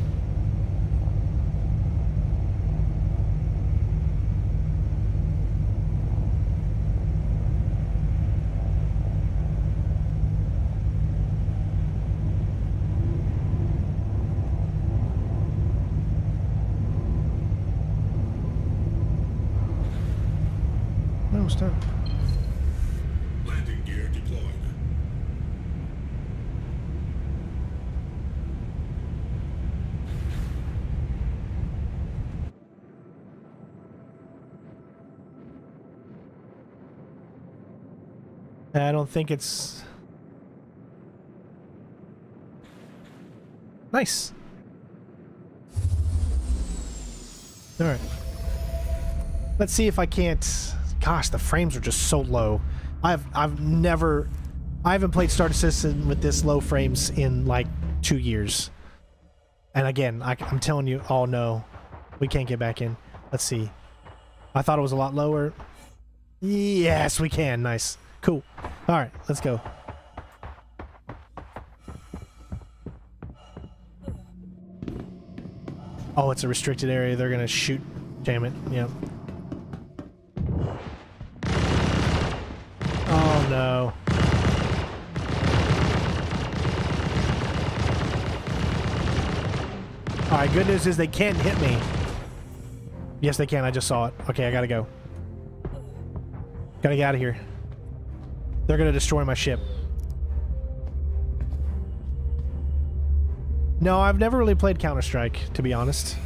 I don't think it's... Nice. Alright. Let's see if I can't... Gosh, the frames are just so low. I've I've never... I haven't played Star Citizen with this low frames in like two years. And again, I, I'm telling you, oh no. We can't get back in. Let's see. I thought it was a lot lower. Yes, we can. Nice. Cool. All right, let's go. Oh, it's a restricted area. They're gonna shoot. Damn it. Yep. Oh no. All right, good news is they can't hit me. Yes, they can. I just saw it. Okay, I gotta go. Gotta get out of here. They're gonna destroy my ship. No, I've never really played Counter-Strike, to be honest.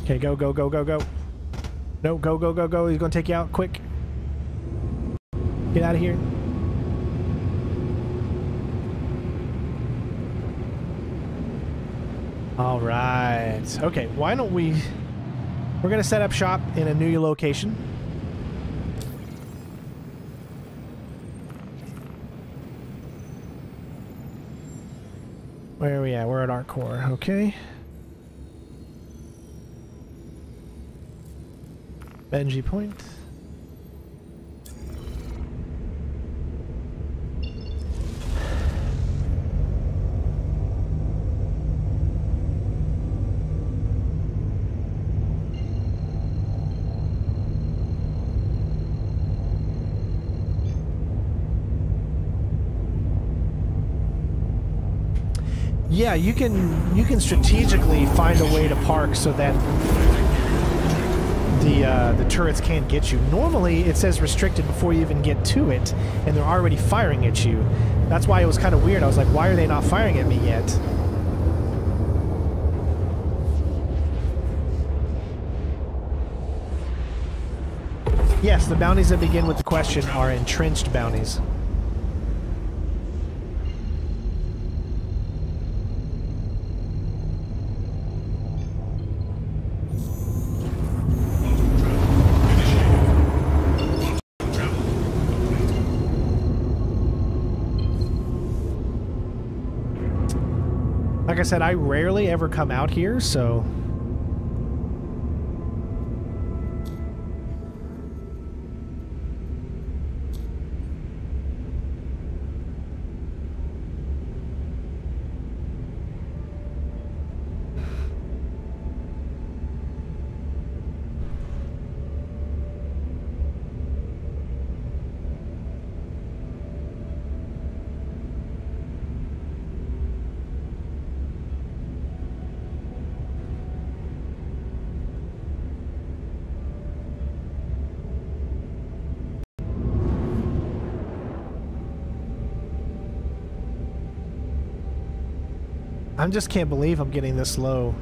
Okay, go, go, go, go, go. No, go, go, go, go. He's gonna take you out quick. Get out of here. All right. Okay, why don't we... We're going to set up shop in a new location. Where are we at? We're at ArcCorp. Okay. Baijini Point. Yeah, you can you can strategically find a way to park so that the uh, the turrets can't get you. Normally, it says restricted before you even get to it, and they're already firing at you. That's why it was kind of weird. I was like, why are they not firing at me yet? Yes, the bounties that begin with the question are entrenched bounties. I said, I rarely ever come out here, so... I just can't believe I'm getting this low.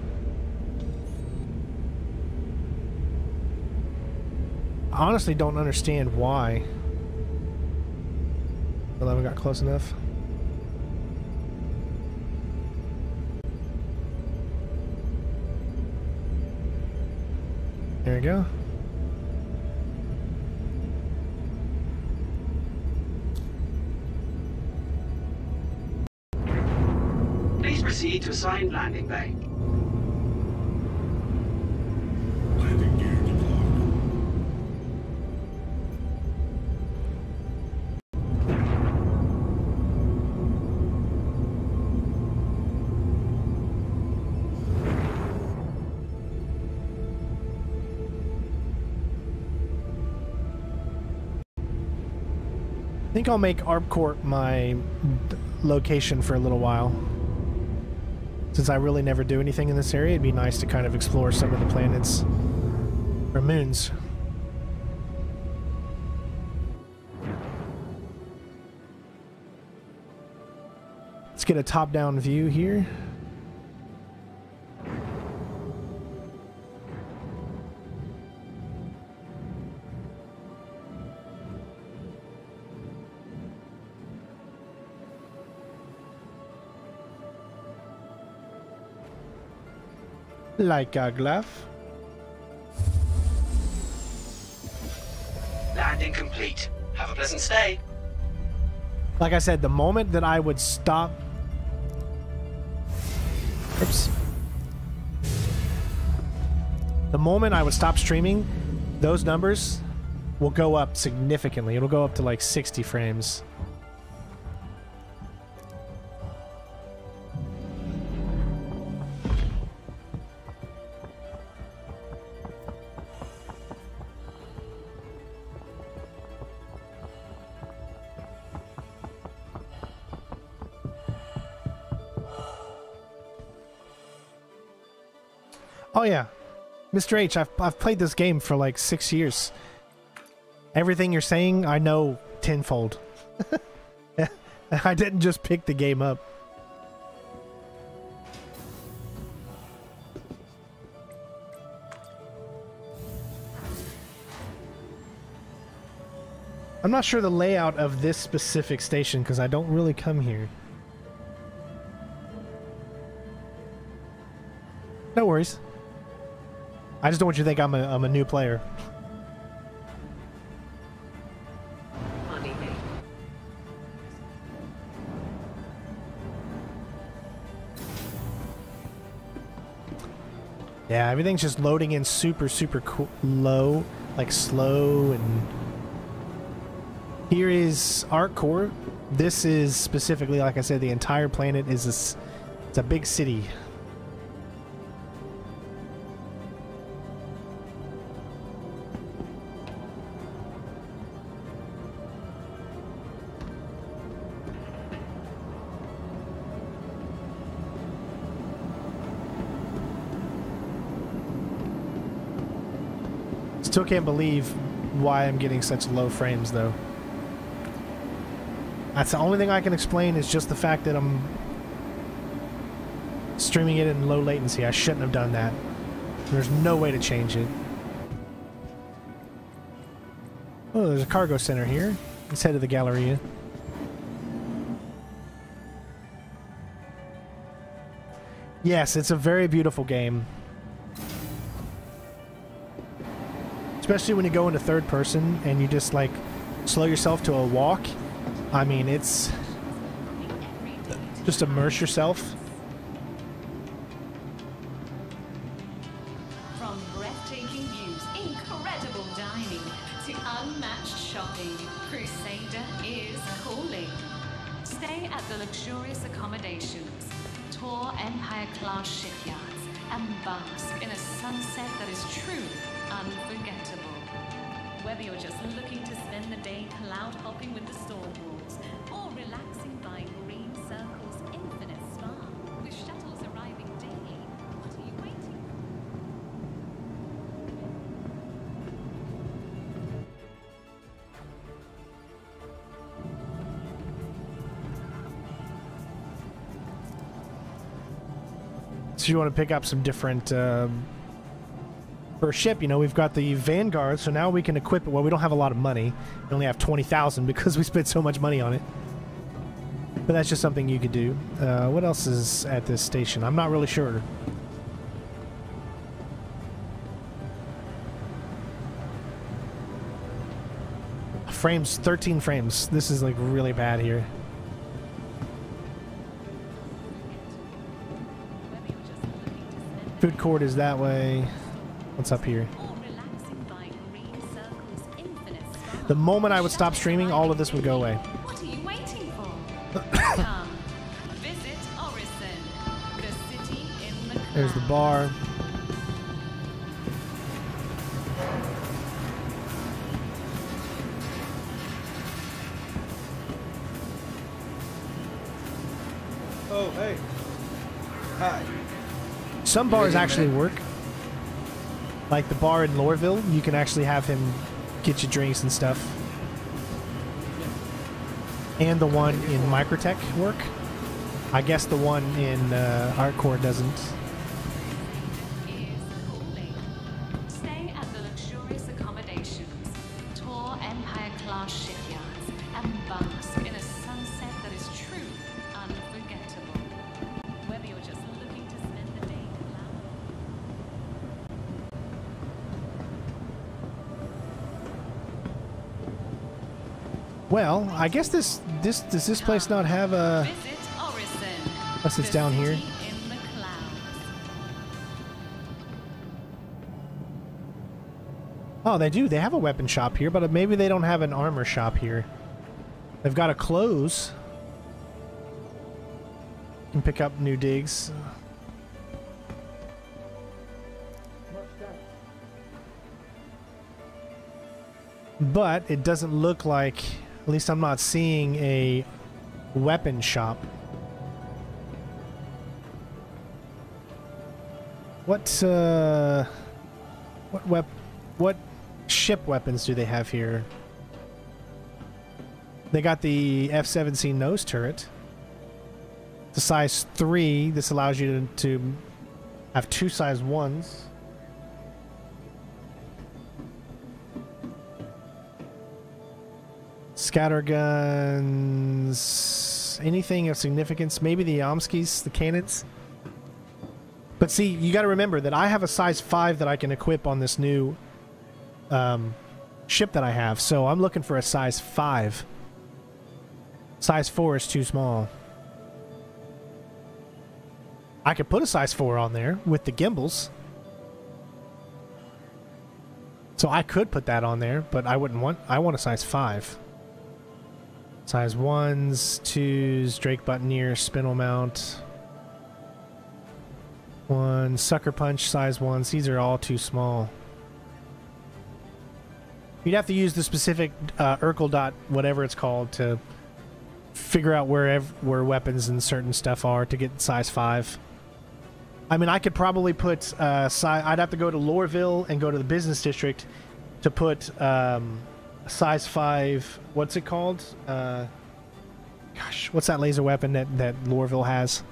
I honestly don't understand why. 11 got close enough. There we go. Proceed to assigned landing bay. Landing gear. I think I'll make ArcCorp my location for a little while. Since I really never do anything in this area, it'd be nice to kind of explore some of the planets or moons. Let's get a top-down view here. Like a glove. Landing complete. Have a pleasant stay. Like I said, the moment that I would stop... Oops. The moment I would stop streaming, those numbers will go up significantly. It'll go up to like 60 frames. Mr. H. I've I've played this game for like six years. Everything you're saying, I know tenfold. *laughs* I didn't just pick the game up. I'm not sure the layout of this specific station because I don't really come here. No worries. I just don't want you to think I'm a, I'm a new player. Yeah, everything's just loading in super, super co- low, like slow and... Here is ArcCorp. This is specifically, like I said, the entire planet is this, it's a big city. Still can't believe why I'm getting such low frames, though. That's the only thing I can explain is just the fact that I'm streaming it in low latency. I shouldn't have done that. There's no way to change it. Oh, there's a cargo center here. Let's head to the Galleria. Yes, it's a very beautiful game. Especially when you go into third person and you just like slow yourself to a walk. I mean, it's just immerse yourself. So you want to pick up some different um, per ship. You know, we've got the Vanguard, so now we can equip it. Well, we don't have a lot of money. We only have twenty thousand *laughs* because we spent so much money on it. But that's just something you could do. Uh, what else is at this station? I'm not really sure. Frames, 13 frames. This is like really bad here. Court is that way. What's up here? The moment I would stop streaming, all of this would go away. What are you waiting for? *coughs* Come, visit Orison, the city in the There's the bar. Some bars actually work. Like the bar in Lorville, you can actually have him get you drinks and stuff. And the one in Microtech work. I guess the one in uh, ArcCorp doesn't. I guess this this does this place not have a unless it's down here. city in the clouds. Oh, they do. They have a weapon shop here, but maybe they don't have an armor shop here. They've got a clothes. Can pick up new digs. But it doesn't look like, at least I'm not seeing a weapon shop. What, uh... What wep... What ship weapons do they have here? They got the F-17 nose turret. The size 3. This allows you to have two size 1s. Scatterguns. Anything of significance? Maybe the Omniskys, the cannons? But see, you got to remember that I have a size 5 that I can equip on this new um, ship that I have, so I'm looking for a size 5. Size 4 is too small. I could put a size 4 on there with the gimbals. So I could put that on there, but I wouldn't want I want a size 5. Size 1s, 2s, Drake Buttoneer, Spindle Mount... One sucker punch size ones. These are all too small. You'd have to use the specific uh, Erkul dot whatever it's called to figure out where where weapons and certain stuff are to get size five. I mean, I could probably put uh, si I'd have to go to Lorville and go to the business district to put um, size five. What's it called? Uh, gosh, what's that laser weapon that that Lorville has?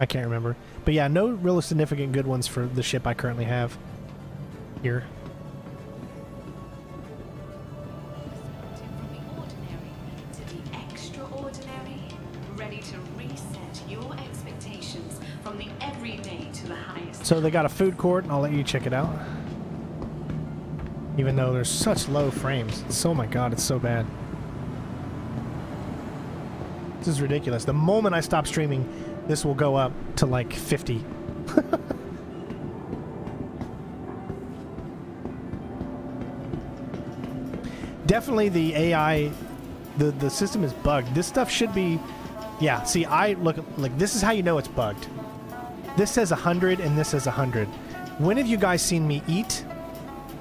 I can't remember. But yeah, no real significant good ones for the ship I currently have here. So they got a food court, and I'll let you check it out. Even though there's such low frames. It's, oh my god, it's so bad. This is ridiculous. The moment I stop streaming, this will go up to like 50. *laughs* Definitely the AI, the, the system is bugged. This stuff should be, yeah, see, I look, like, this is how you know it's bugged. This says 100 and this says 100. When have you guys seen me eat?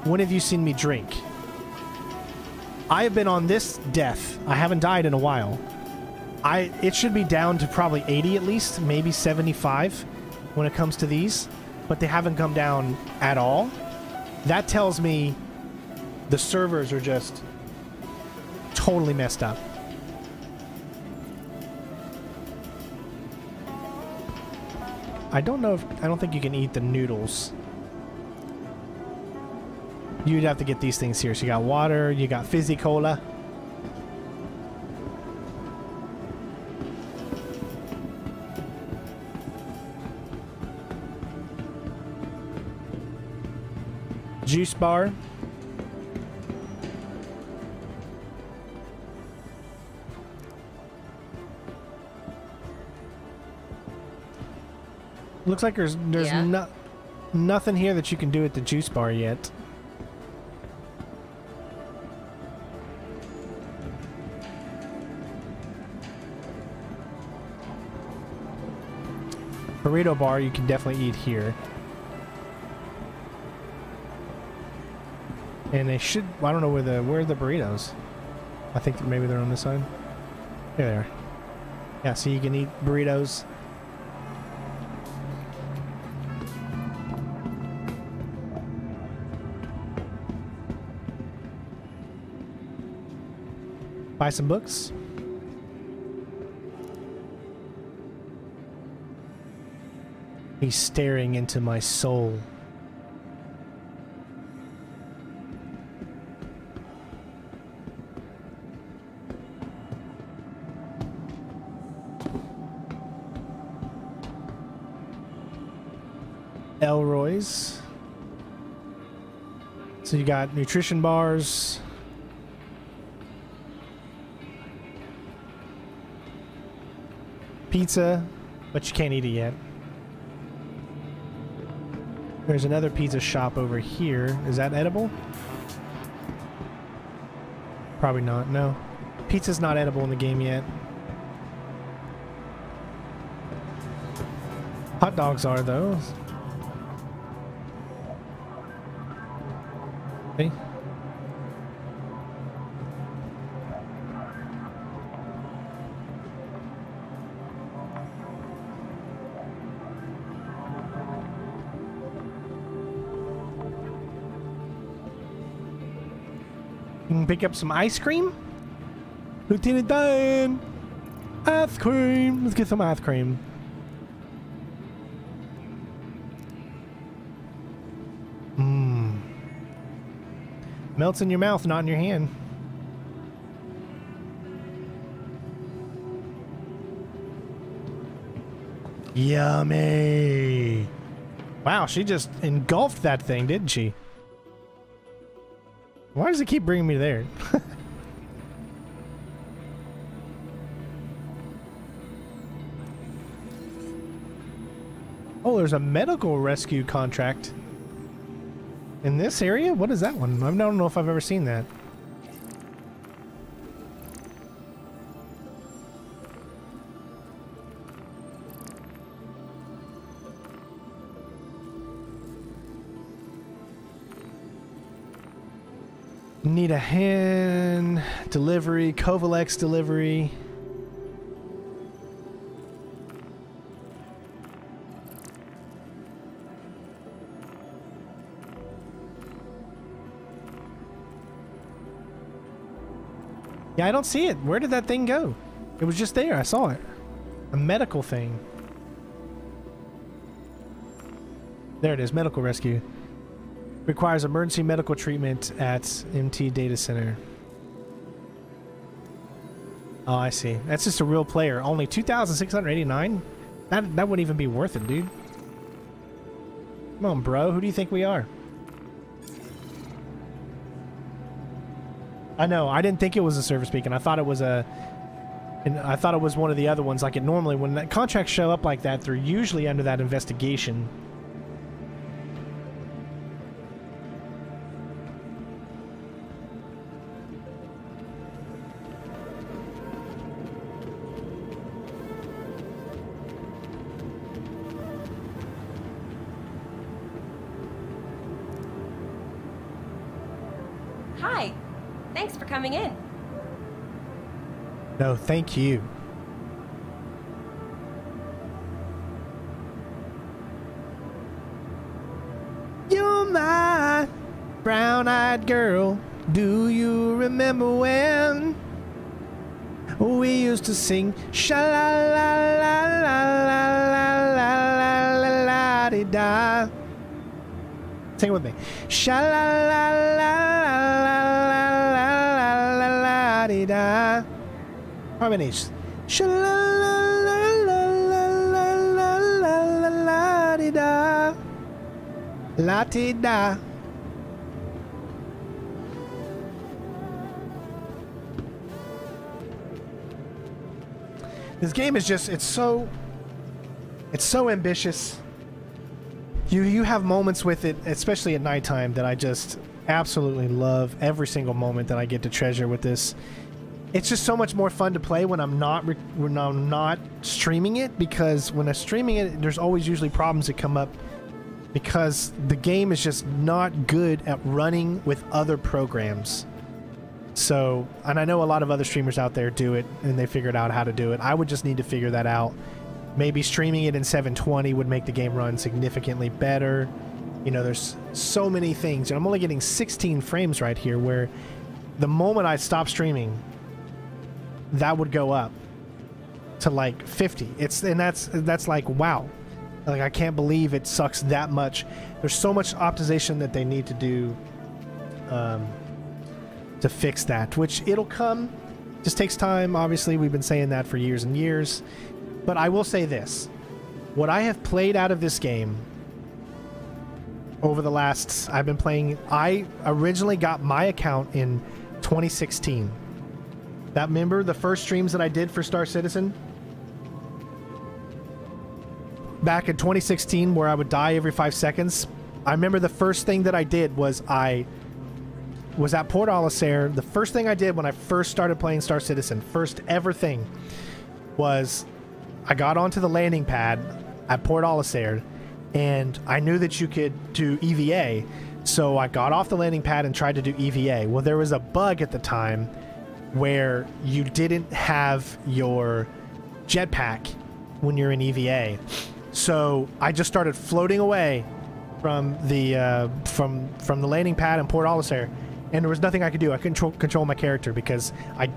When have you seen me drink? I have been on this death. I haven't died in a while. I it should be down to probably 80 at least, maybe 75 when it comes to these, but they haven't come down at all. That tells me the servers are just totally messed up. I don't know if I don't think you can eat the noodles. You'd have to get these things here. So you got water, you got fizzy cola. juice bar. Looks like there's there's yeah. no, nothing here that you can do at the juice bar yet. Burrito bar you can definitely eat here. And they should. I don't know where the where are the burritos. I think maybe they're on this side. There they are. Yeah, so you can eat burritos. Buy some books. He's staring into my soul. Elroy's. So you got nutrition bars. Pizza, but you can't eat it yet. There's another pizza shop over here. Is that edible? Probably not, no. Pizza's not edible in the game yet. Hot dogs are, though. Pick up some ice cream. Lieutenant Dan! Ice cream! Let's get some ice cream. Mmm. Melts in your mouth, not in your hand. Yummy! Wow, she just engulfed that thing, didn't she? Why does it keep bringing me there? *laughs* oh, there's a medical rescue contract. In this area? What is that one? I don't know if I've ever seen that. Need a hand delivery, Covalex delivery. Yeah, I don't see it. Where did that thing go? It was just there. I saw it. A medical thing. There it is. Medical rescue. Requires emergency medical treatment at MT Data Center. Oh, I see. That's just a real player. Only 2,689? That, that wouldn't even be worth it, dude. Come on, bro. Who do you think we are? I know. I didn't think it was a service beacon. I thought it was a... And I thought it was one of the other ones. Like it normally, when that contracts show up like that, they're usually under that investigation. Thank you. You're my brown-eyed girl. Do you remember when we used to sing sha la la la la la la la la la di da? Sing it with me. Sha la la la la la la la la la di da harmonies. La-ti-da. La-ti-da. This game is just, it's so, it's so ambitious. You, you have moments with it, especially at nighttime, that I just absolutely love every single moment that I get to treasure with this. It's just so much more fun to play when I'm not when I'm not streaming it because when I'm streaming it, there's always usually problems that come up because the game is just not good at running with other programs. So, and I know a lot of other streamers out there do it and they figured out how to do it. I would just need to figure that out. Maybe streaming it in 720 would make the game run significantly better. You know, there's so many things. And I'm only getting 16 frames right here where the moment I stop streaming, that would go up to like 50. It's and that's that's like wow. Like I can't believe it sucks that much. There's so much optimization that they need to do um, to fix that, which it'll come. Just takes time. Obviously, we've been saying that for years and years. But I will say this: what I have played out of this game over the last, I've been playing. I originally got my account in 2016. That remember the first streams that I did for Star Citizen back in 2016, where I would die every five seconds. I remember the first thing that I did was I was at Port Olisar. The first thing I did when I first started playing Star Citizen, first ever thing, was I got onto the landing pad at Port Olisar, and I knew that you could do EVA. So I got off the landing pad and tried to do EVA. Well, there was a bug at the time where you didn't have your jetpack when you're in EVA. So I just started floating away from the uh, from from the landing pad in Port Olisar, and there was nothing I could do. I couldn't control, control my character because I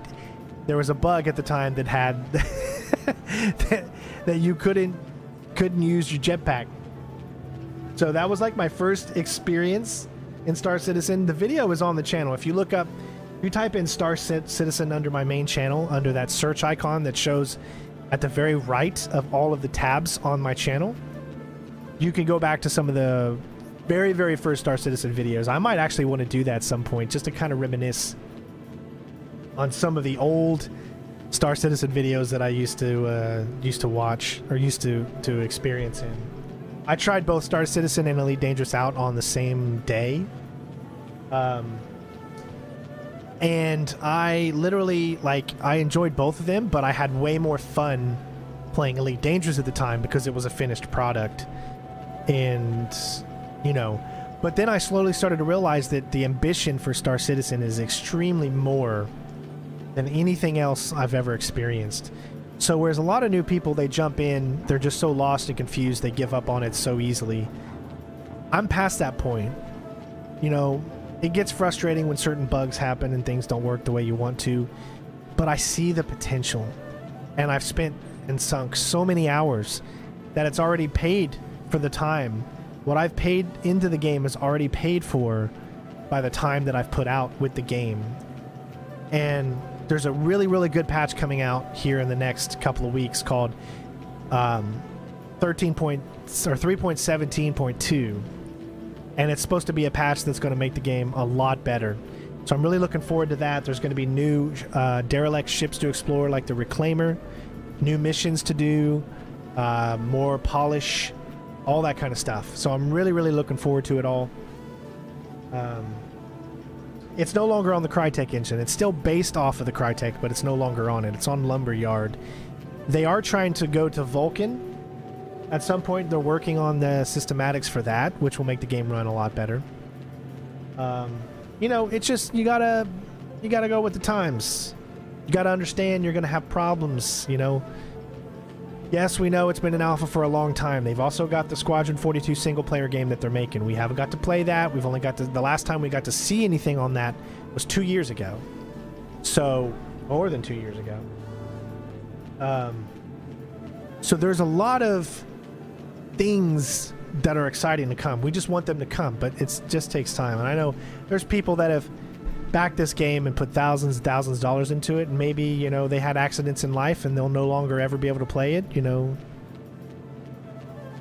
there was a bug at the time that had *laughs* that, that you couldn't couldn't use your jetpack. So that was like my first experience in Star Citizen. The video is on the channel. If you look up, you type in Star Citizen under my main channel, under that search icon that shows at the very right of all of the tabs on my channel, you can go back to some of the very, very first Star Citizen videos. I might actually want to do that at some point just to kind of reminisce on some of the old Star Citizen videos that I used to uh, used to watch or used to to experience in. I tried both Star Citizen and Elite Dangerous out on the same day. Um, and I literally like I enjoyed both of them, but I had way more fun playing Elite Dangerous at the time because it was a finished product. And you know, but then I slowly started to realize that the ambition for Star Citizen is extremely more than anything else I've ever experienced. So whereas a lot of new people they jump in, they're just so lost and confused they give up on it so easily. I'm past that point. You know, it gets frustrating when certain bugs happen and things don't work the way you want to, but I see the potential. And I've spent and sunk so many hours that it's already paid for the time. What I've paid into the game is already paid for by the time that I've put out with the game. And there's a really really good patch coming out here in the next couple of weeks called um, 13 point or 3.17.2 and it's supposed to be a patch that's going to make the game a lot better so i'm really looking forward to that there's going to be new uh, derelict ships to explore like the reclaimer new missions to do uh, more polish all that kind of stuff so i'm really really looking forward to it all um, it's no longer on the Crytek engine. It's still based off of the Crytek, but it's no longer on it. It's on Lumberyard. They are trying to go to Vulkan. At some point, they're working on the systematics for that, which will make the game run a lot better. Um, you know, it's just you gotta you gotta go with the times. You gotta understand you're gonna have problems. You know, Yes, we know it's been an alpha for a long time. They've also got the Squadron 42 single player game that they're making. We haven't got to play that. We've only got to, the last time we got to see anything on that was two years ago. So, more than two years ago. Um, so there's a lot of things that are exciting to come. We just want them to come, but it just takes time. And I know there's people that have backed this game and put thousands and thousands of dollars into it and maybe you know they had accidents in life and they'll no longer ever be able to play it you know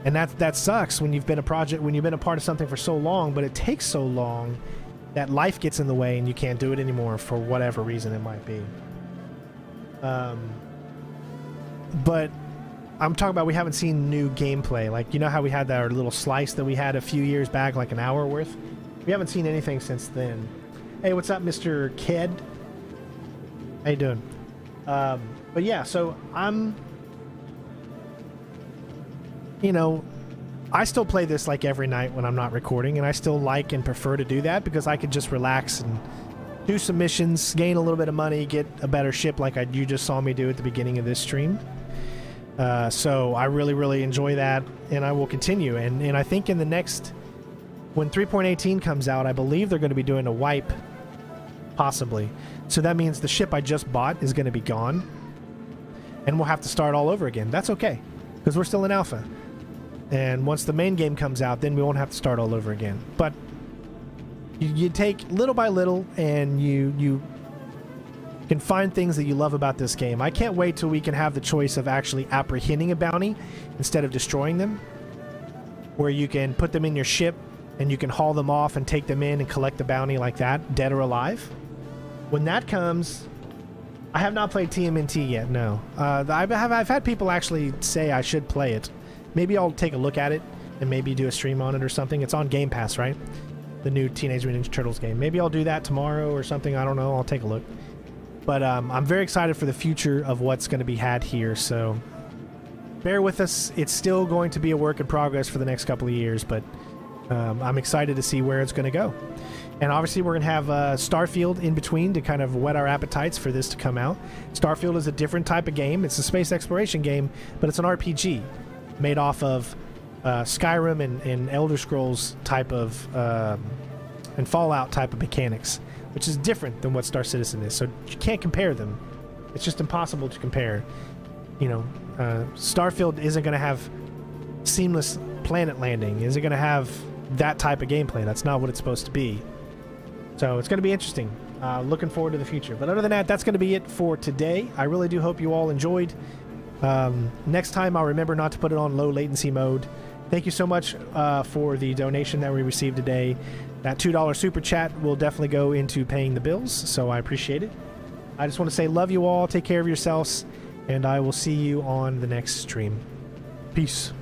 and that that sucks when you've been a project when you've been a part of something for so long but it takes so long that life gets in the way and you can't do it anymore for whatever reason it might be um but I'm talking about we haven't seen new gameplay like you know how we had that little slice that we had a few years back like an hour worth we haven't seen anything since then Hey, what's up, Mr. Kid? How you doing? Um, but yeah, so I'm, you know, I still play this like every night when I'm not recording, and I still like and prefer to do that because I could just relax and do some missions, gain a little bit of money, get a better ship like I, you just saw me do at the beginning of this stream. Uh, so I really, really enjoy that, and I will continue. And, and I think in the next, when 3.18 comes out, I believe they're going to be doing a wipe Possibly. So that means the ship I just bought is going to be gone. And we'll have to start all over again. That's okay. Because we're still in alpha. And once the main game comes out, then we won't have to start all over again. But you, you take little by little and you you can find things that you love about this game. I can't wait till we can have the choice of actually apprehending a bounty instead of destroying them. Where you can put them in your ship and you can haul them off and take them in and collect the bounty like that, dead or alive. When that comes, I have not played TMNT yet. No, uh, I've, I've had people actually say I should play it. Maybe I'll take a look at it and maybe do a stream on it or something. It's on Game Pass, right? The new Teenage Mutant Ninja Turtles game. Maybe I'll do that tomorrow or something. I don't know. I'll take a look. But um, I'm very excited for the future of what's going to be had here. So bear with us. It's still going to be a work in progress for the next couple of years, but um, I'm excited to see where it's going to go. And obviously, we're going to have uh, Starfield in between to kind of whet our appetites for this to come out. Starfield is a different type of game. It's a space exploration game, but it's an RPG made off of uh, Skyrim and, and, Elder Scrolls type of um, and Fallout type of mechanics. Which is different than what Star Citizen is. So you can't compare them. It's just impossible to compare. You know, uh, Starfield isn't going to have seamless planet landing. Isn't going to have that type of gameplay. That's not what it's supposed to be. So it's going to be interesting. Uh, looking forward to the future. But other than that, that's going to be it for today. I really do hope you all enjoyed. Um, next time, I'll remember not to put it on low latency mode. Thank you so much uh, for the donation that we received today. That $2 super chat will definitely go into paying the bills, so I appreciate it. I just want to say love you all, take care of yourselves, and I will see you on the next stream. Peace.